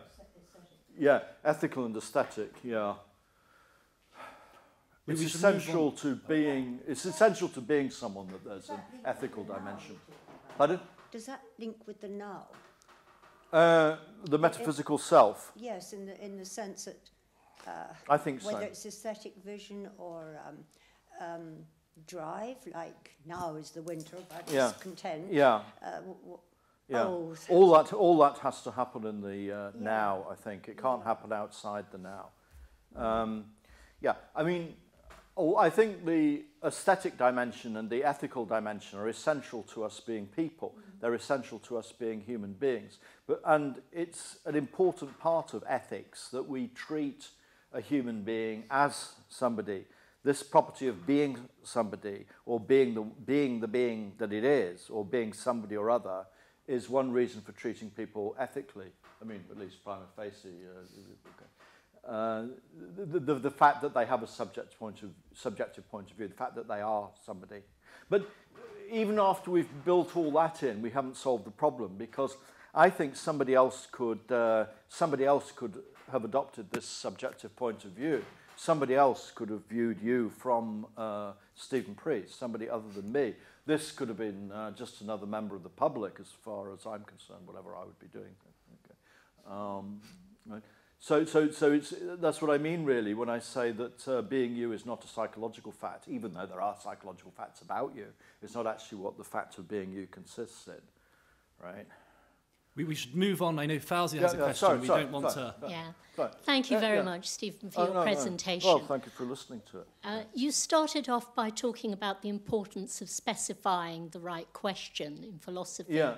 Yeah, ethical and aesthetic, yeah. It's essential to being, it's essential to being someone that there's an ethical dimension. Pardon? Does that link with the now? Uh, the metaphysical it, self. Yes, in the in the sense that. Uh, I think whether so. Whether it's aesthetic vision or um, um, drive, like now is the winter but yeah. discontent. Yeah. Uh, yeah. Oh, all that all that has to happen in the uh, yeah. now. I think it can't happen outside the now. Um, yeah, I mean, Oh, I think the aesthetic dimension and the ethical dimension are essential to us being people. They're essential to us being human beings. But, and it's an important part of ethics that we treat a human being as somebody. This property of being somebody or being the, being the being that it is or being somebody or other is one reason for treating people ethically. I mean, at least prima facie. Uh. Uh, the, the, the fact that they have a subject point of, subjective point of view, the fact that they are somebody. But even after we've built all that in, we haven't solved the problem because I think somebody else could, uh, somebody else could have adopted this subjective point of view. Somebody else could have viewed you from uh, Stephen Priest, somebody other than me. This could have been uh, just another member of the public as far as I'm concerned, whatever I would be doing. Okay. Um, right. So, so, so it's, that's what I mean really when I say that uh, being you is not a psychological fact, even though there are psychological facts about you. It's not actually what the fact of being you consists in, right? We, we should move on. I know Fauzi has yeah, a question. Sorry, we sorry, don't want sorry, to... Yeah. Thank you very yeah. much, Stephen, for oh, your no, presentation. No. Well, thank you for listening to it. Uh, you started off by talking about the importance of specifying the right question in philosophy. Yeah.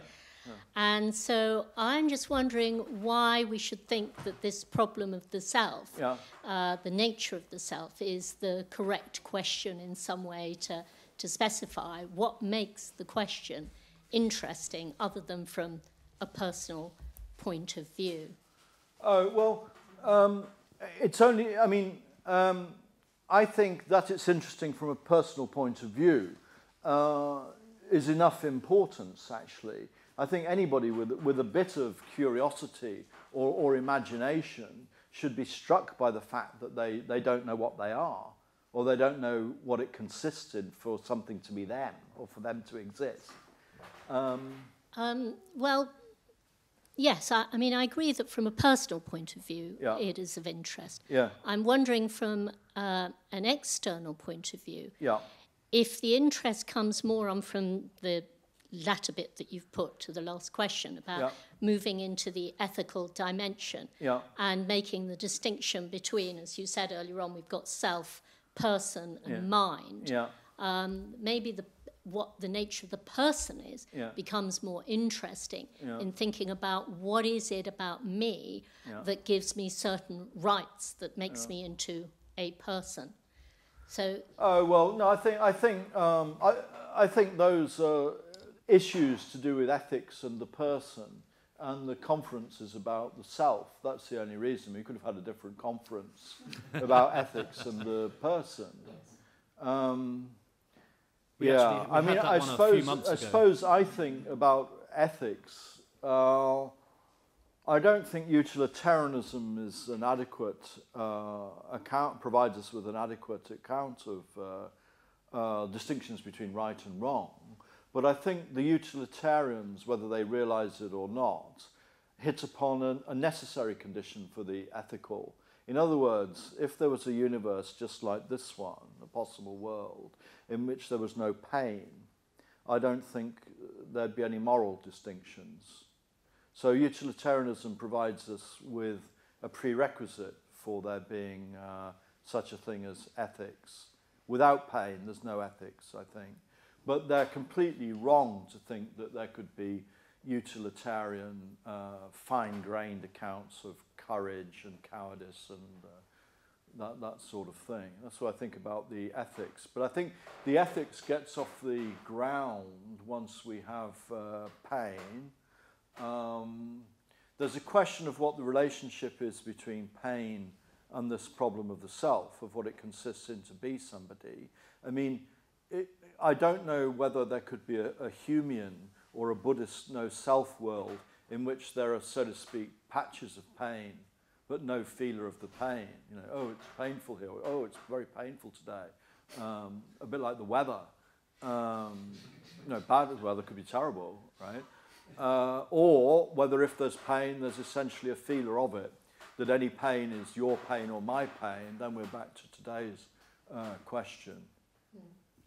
And so I'm just wondering why we should think that this problem of the self, yeah. uh, the nature of the self, is the correct question in some way to, to specify what makes the question interesting other than from a personal point of view. Oh, well, um, it's only, I mean, um, I think that it's interesting from a personal point of view uh, is enough importance, actually. I think anybody with, with a bit of curiosity or, or imagination should be struck by the fact that they, they don't know what they are or they don't know what it consisted for something to be them or for them to exist. Um, um, well, yes, I, I, mean, I agree that from a personal point of view, yeah. it is of interest. Yeah. I'm wondering from uh, an external point of view, yeah. if the interest comes more on from the latter bit that you've put to the last question about yeah. moving into the ethical dimension yeah. and making the distinction between, as you said earlier on, we've got self, person, and yeah. mind. Yeah. Um, maybe the what the nature of the person is yeah. becomes more interesting yeah. in thinking about what is it about me yeah. that gives me certain rights that makes me into a person. So. Oh well, no, I think I think um, I I think those. Uh, issues to do with ethics and the person, and the conference is about the self. That's the only reason. We could have had a different conference about ethics and the person. Um, We yeah, actually, I mean, I suppose, I suppose I think about ethics. Uh, I don't think utilitarianism is an adequate uh, account, provides us with an adequate account of uh, uh, distinctions between right and wrong. But I think the utilitarians, whether they realize it or not, hit upon an, a necessary condition for the ethical. In other words, if there was a universe just like this one, a possible world, in which there was no pain, I don't think there'd be any moral distinctions. So utilitarianism provides us with a prerequisite for there being uh, such a thing as ethics. Without pain, there's no ethics, I think. But they're completely wrong to think that there could be utilitarian, uh, fine-grained accounts of courage and cowardice and uh, that, that sort of thing. That's what I think about the ethics. But I think the ethics gets off the ground once we have uh, pain. Um, there's a question of what the relationship is between pain and this problem of the self, of what it consists in to be somebody. I mean, it, I don't know whether there could be a, a Humean or a Buddhist no self world in which there are, so to speak, patches of pain but no feeler of the pain. You know, oh, it's painful here. Oh, it's very painful today. Um, a bit like the weather. Um, you know, bad weather could be terrible, right? Uh, or whether if there's pain, there's essentially a feeler of it. That any pain is your pain or my pain. Then we're back to today's uh, question.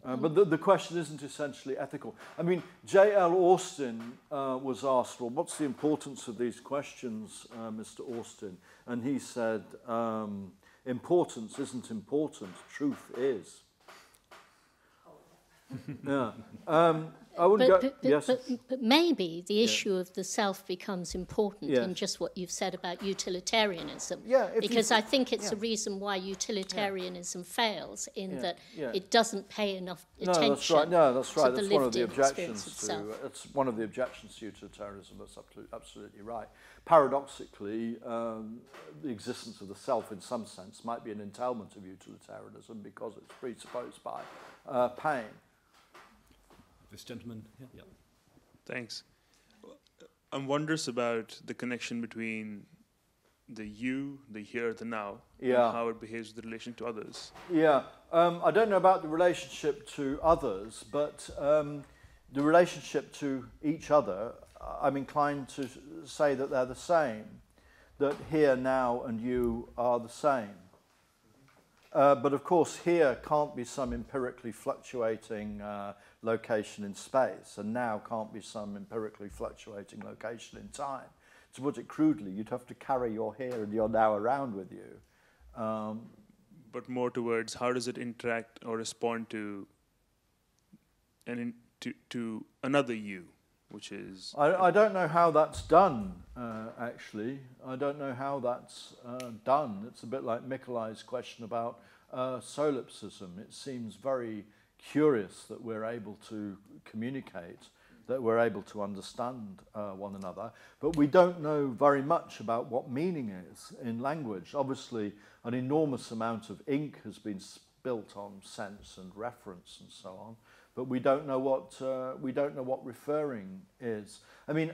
Uh, but the, the question isn't essentially ethical. I mean, J.L. Austin uh, was asked, well, what's the importance of these questions, uh, Mr. Austin? And he said, um, importance isn't important, truth is. yeah. Um, I wouldn't but, go. But, yes. but, but, maybe the issue yeah. of the self becomes important yes. in just what you've said about utilitarianism. Yeah, because you, I think it's yeah. a reason why utilitarianism yeah. fails in that it doesn't pay enough no, attention. That's right. No, that's right. That's one of the objections to. It's one of the objections to utilitarianism. That's absolutely right. Paradoxically, um, the existence of the self, in some sense, might be an entailment of utilitarianism because it's presupposed by uh, pain. This gentleman here. Yeah. Thanks. I'm wondrous about the connection between the you, the here, the now, yeah. and how it behaves with relation to others. Yeah, um, I don't know about the relationship to others, but um, the relationship to each other, I'm inclined to say that they're the same, that here, now, and you are the same. Uh, but of course, here can't be some empirically fluctuating uh, location in space, and now can't be some empirically fluctuating location in time. To put it crudely, you'd have to carry your here and your now around with you. Um, but more towards how does it interact or respond to an in, to, to another you, which is. I, I don't know how that's done, uh, actually. I don't know how that's uh, done. It's a bit like Mikołaj's question about uh, solipsism. It seems very curious that we're able to communicate, that we're able to understand uh, one another, but we don't know very much about what meaning is in language. Obviously, an enormous amount of ink has been spilt on sense and reference and so on, but we don't know what uh, we don't know what referring is. I mean,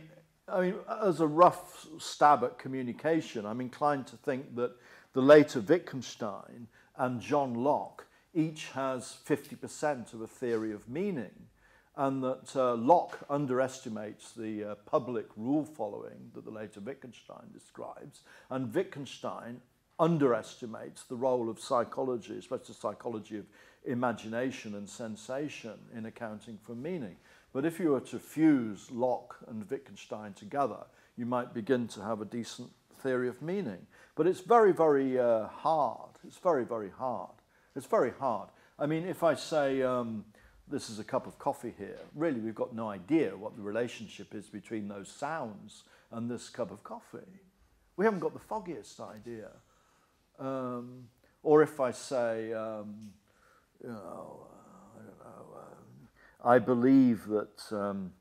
I mean, as a rough stab at communication, I'm inclined to think that the later Wittgenstein and John Locke each has 50% of a theory of meaning, and that uh, Locke underestimates the uh, public rule following that the later Wittgenstein describes, and Wittgenstein underestimates the role of psychology, especially psychology of imagination and sensation in accounting for meaning. But if you were to fuse Locke and Wittgenstein together, you might begin to have a decent theory of meaning. But it's very, very uh, hard. It's very, very hard. It's very hard. I mean, if I say, um, this is a cup of coffee here, really we've got no idea what the relationship is between those sounds and this cup of coffee. We haven't got the foggiest idea. Um, or if I say, um, you know, I don't know, uh, I believe that um,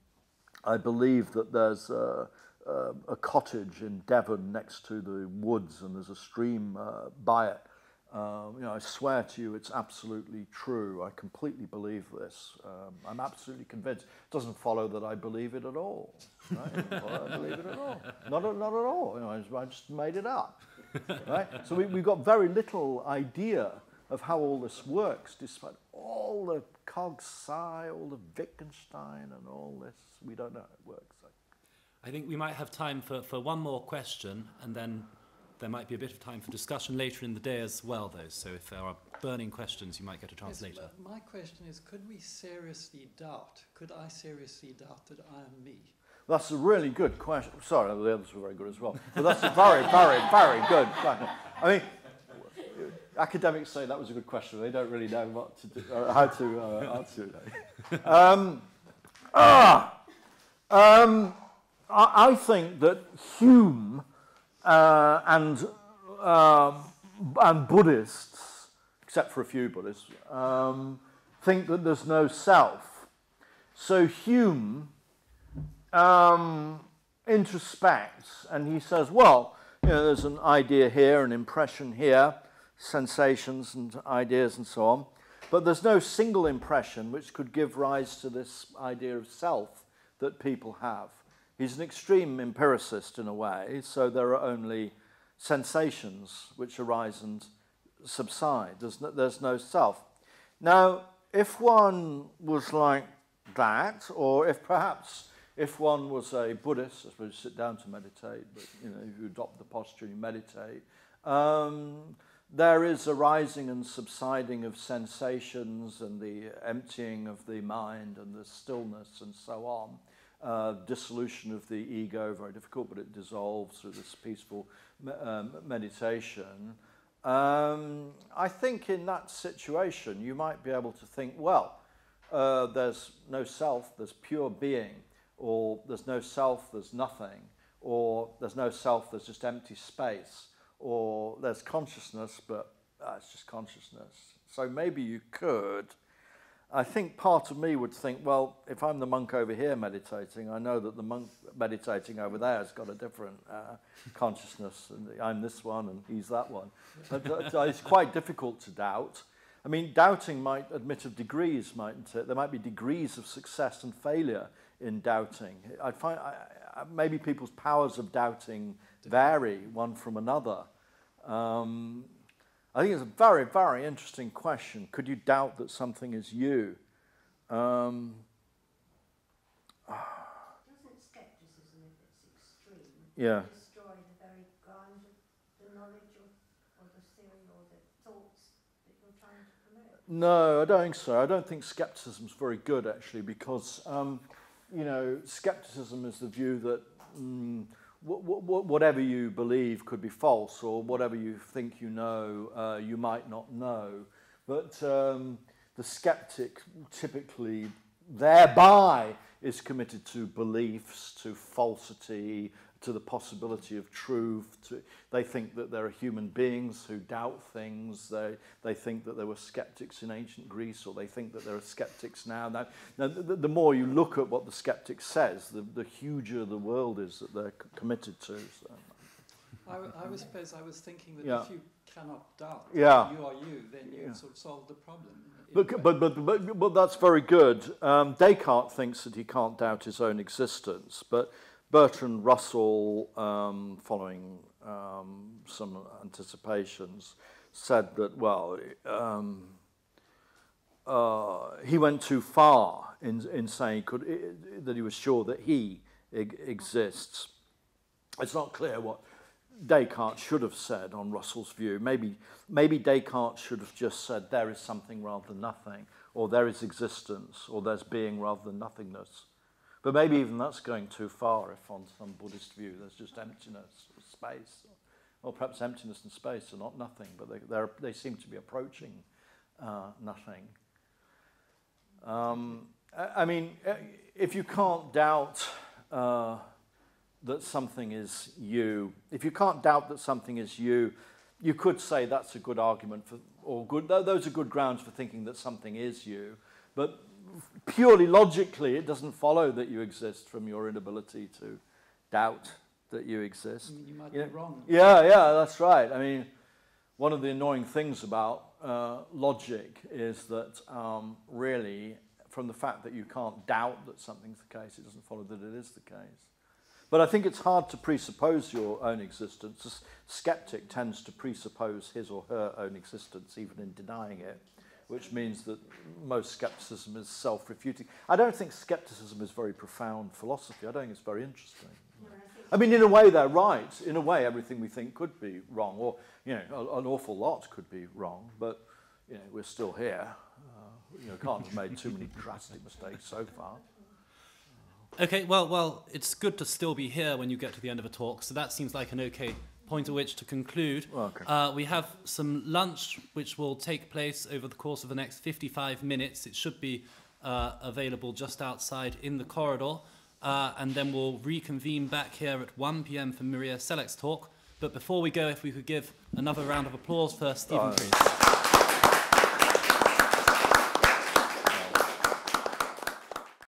I believe that there's a, a, a, cottage in Devon next to the woods and there's a stream uh, by it Um, you know, I swear to you, it's absolutely true. I completely believe this. Um, I'm absolutely convinced. It doesn't follow that I believe it at all. Right? I believe it at all. Not, not at all. You know, I just made it up. Right? So we, we've got very little idea of how all this works, despite all the cog sci, all the Wittgenstein, and all this. We don't know how it works. I think we might have time for, for one more question, and then there might be a bit of time for discussion later in the day as well, though. So if there are burning questions, you might get a chance yes, later. My question is could we seriously doubt, could I seriously doubt that I am me? That's a really good question. Sorry, the others were very good as well. But that's a very, very, very good question. I mean, academics say that was a good question. They don't really know what to do, uh, how to uh, answer it. Um, ah, um, I, I think that Hume uh, and, uh, and Buddhists, except for a few Buddhists, um, think that there's no self. So Hume um, introspects and he says, well, you know, there's an idea here, an impression here, sensations and ideas and so on, but there's no single impression which could give rise to this idea of self that people have. He's an extreme empiricist in a way, so there are only sensations which arise and subside. There's no, there's no self. Now, if one was like that, or if perhaps if one was a Buddhist, I suppose you sit down to meditate, but you know, if you adopt the posture you meditate, um, there is a rising and subsiding of sensations and the emptying of the mind and the stillness and so on uh, dissolution of the ego, very difficult, but it dissolves through this peaceful me um, meditation. Um, I think in that situation, you might be able to think, well, uh, there's no self, there's pure being, or there's no self, there's nothing, or there's no self, there's just empty space, or there's consciousness, but uh, it's just consciousness. So maybe you could I think part of me would think, well, if I'm the monk over here meditating, I know that the monk meditating over there has got a different uh, consciousness, and I'm this one and he's that one. But, uh, it's quite difficult to doubt. I mean, doubting might admit of degrees, mightn't it? There might be degrees of success and failure in doubting. I find I, maybe people's powers of doubting vary one from another. Um, I think it's a very, very interesting question. Could you doubt that something is you? Um, Doesn't skepticism, if it's extreme, yeah. destroy the very ground of the knowledge or, or the theory or the thoughts that you're trying to promote? No, I don't think so. I don't think skepticism is very good, actually, because, um, you know, skepticism is the view that mm, whatever you believe could be false or whatever you think you know, uh, you might not know. But um, the skeptic typically thereby is committed to beliefs, to falsity, to the possibility of truth. To, they think that there are human beings who doubt things. They, they think that there were skeptics in ancient Greece, or they think that there are skeptics now. Now, now the, the more you look at what the skeptic says, the, the huger the world is that they're committed to. So. I, I was suppose I was thinking that yeah. if you cannot doubt yeah. you are you, then you yeah. sort of solve the problem. But, but, but, but, but that's very good. Um, Descartes thinks that he can't doubt his own existence, but Bertrand Russell, um, following um, some anticipations, said that, well, um, uh, he went too far in, in saying could, that he was sure that he exists. It's not clear what Descartes should have said on Russell's view. Maybe, maybe Descartes should have just said there is something rather than nothing, or there is existence, or there's being rather than nothingness. But maybe even that's going too far if on some Buddhist view there's just emptiness or space. Or perhaps emptiness and space are not nothing, but they, they seem to be approaching uh, nothing. Um, I, I mean, uh, if you can't doubt uh, that something is you, if you can't doubt that something is you, you could say that's a good argument for, or good, those are good grounds for thinking that something is you. But purely logically, it doesn't follow that you exist from your inability to doubt that you exist. You might you be wrong. Yeah, yeah, that's right. I mean, one of the annoying things about uh, logic is that um, really, from the fact that you can't doubt that something's the case, it doesn't follow that it is the case. But I think it's hard to presuppose your own existence. A skeptic tends to presuppose his or her own existence, even in denying it, which means that most skepticism is self refuting. I don't think skepticism is very profound philosophy. I don't think it's very interesting. I mean, in a way, they're right. In a way, everything we think could be wrong, or you know, an awful lot could be wrong. But you know, we're still here. Uh, you know, can't have made too many drastic mistakes so far. Okay, well, well, it's good to still be here when you get to the end of a talk. So that seems like an okay point at which to conclude. Okay. Uh, we have some lunch which will take place over the course of the next 55 minutes. It should be uh, available just outside in the corridor. Uh, and then we'll reconvene back here at 1 p.m. for Maria Selek's talk. But before we go, if we could give another round of applause for Stephen Priest.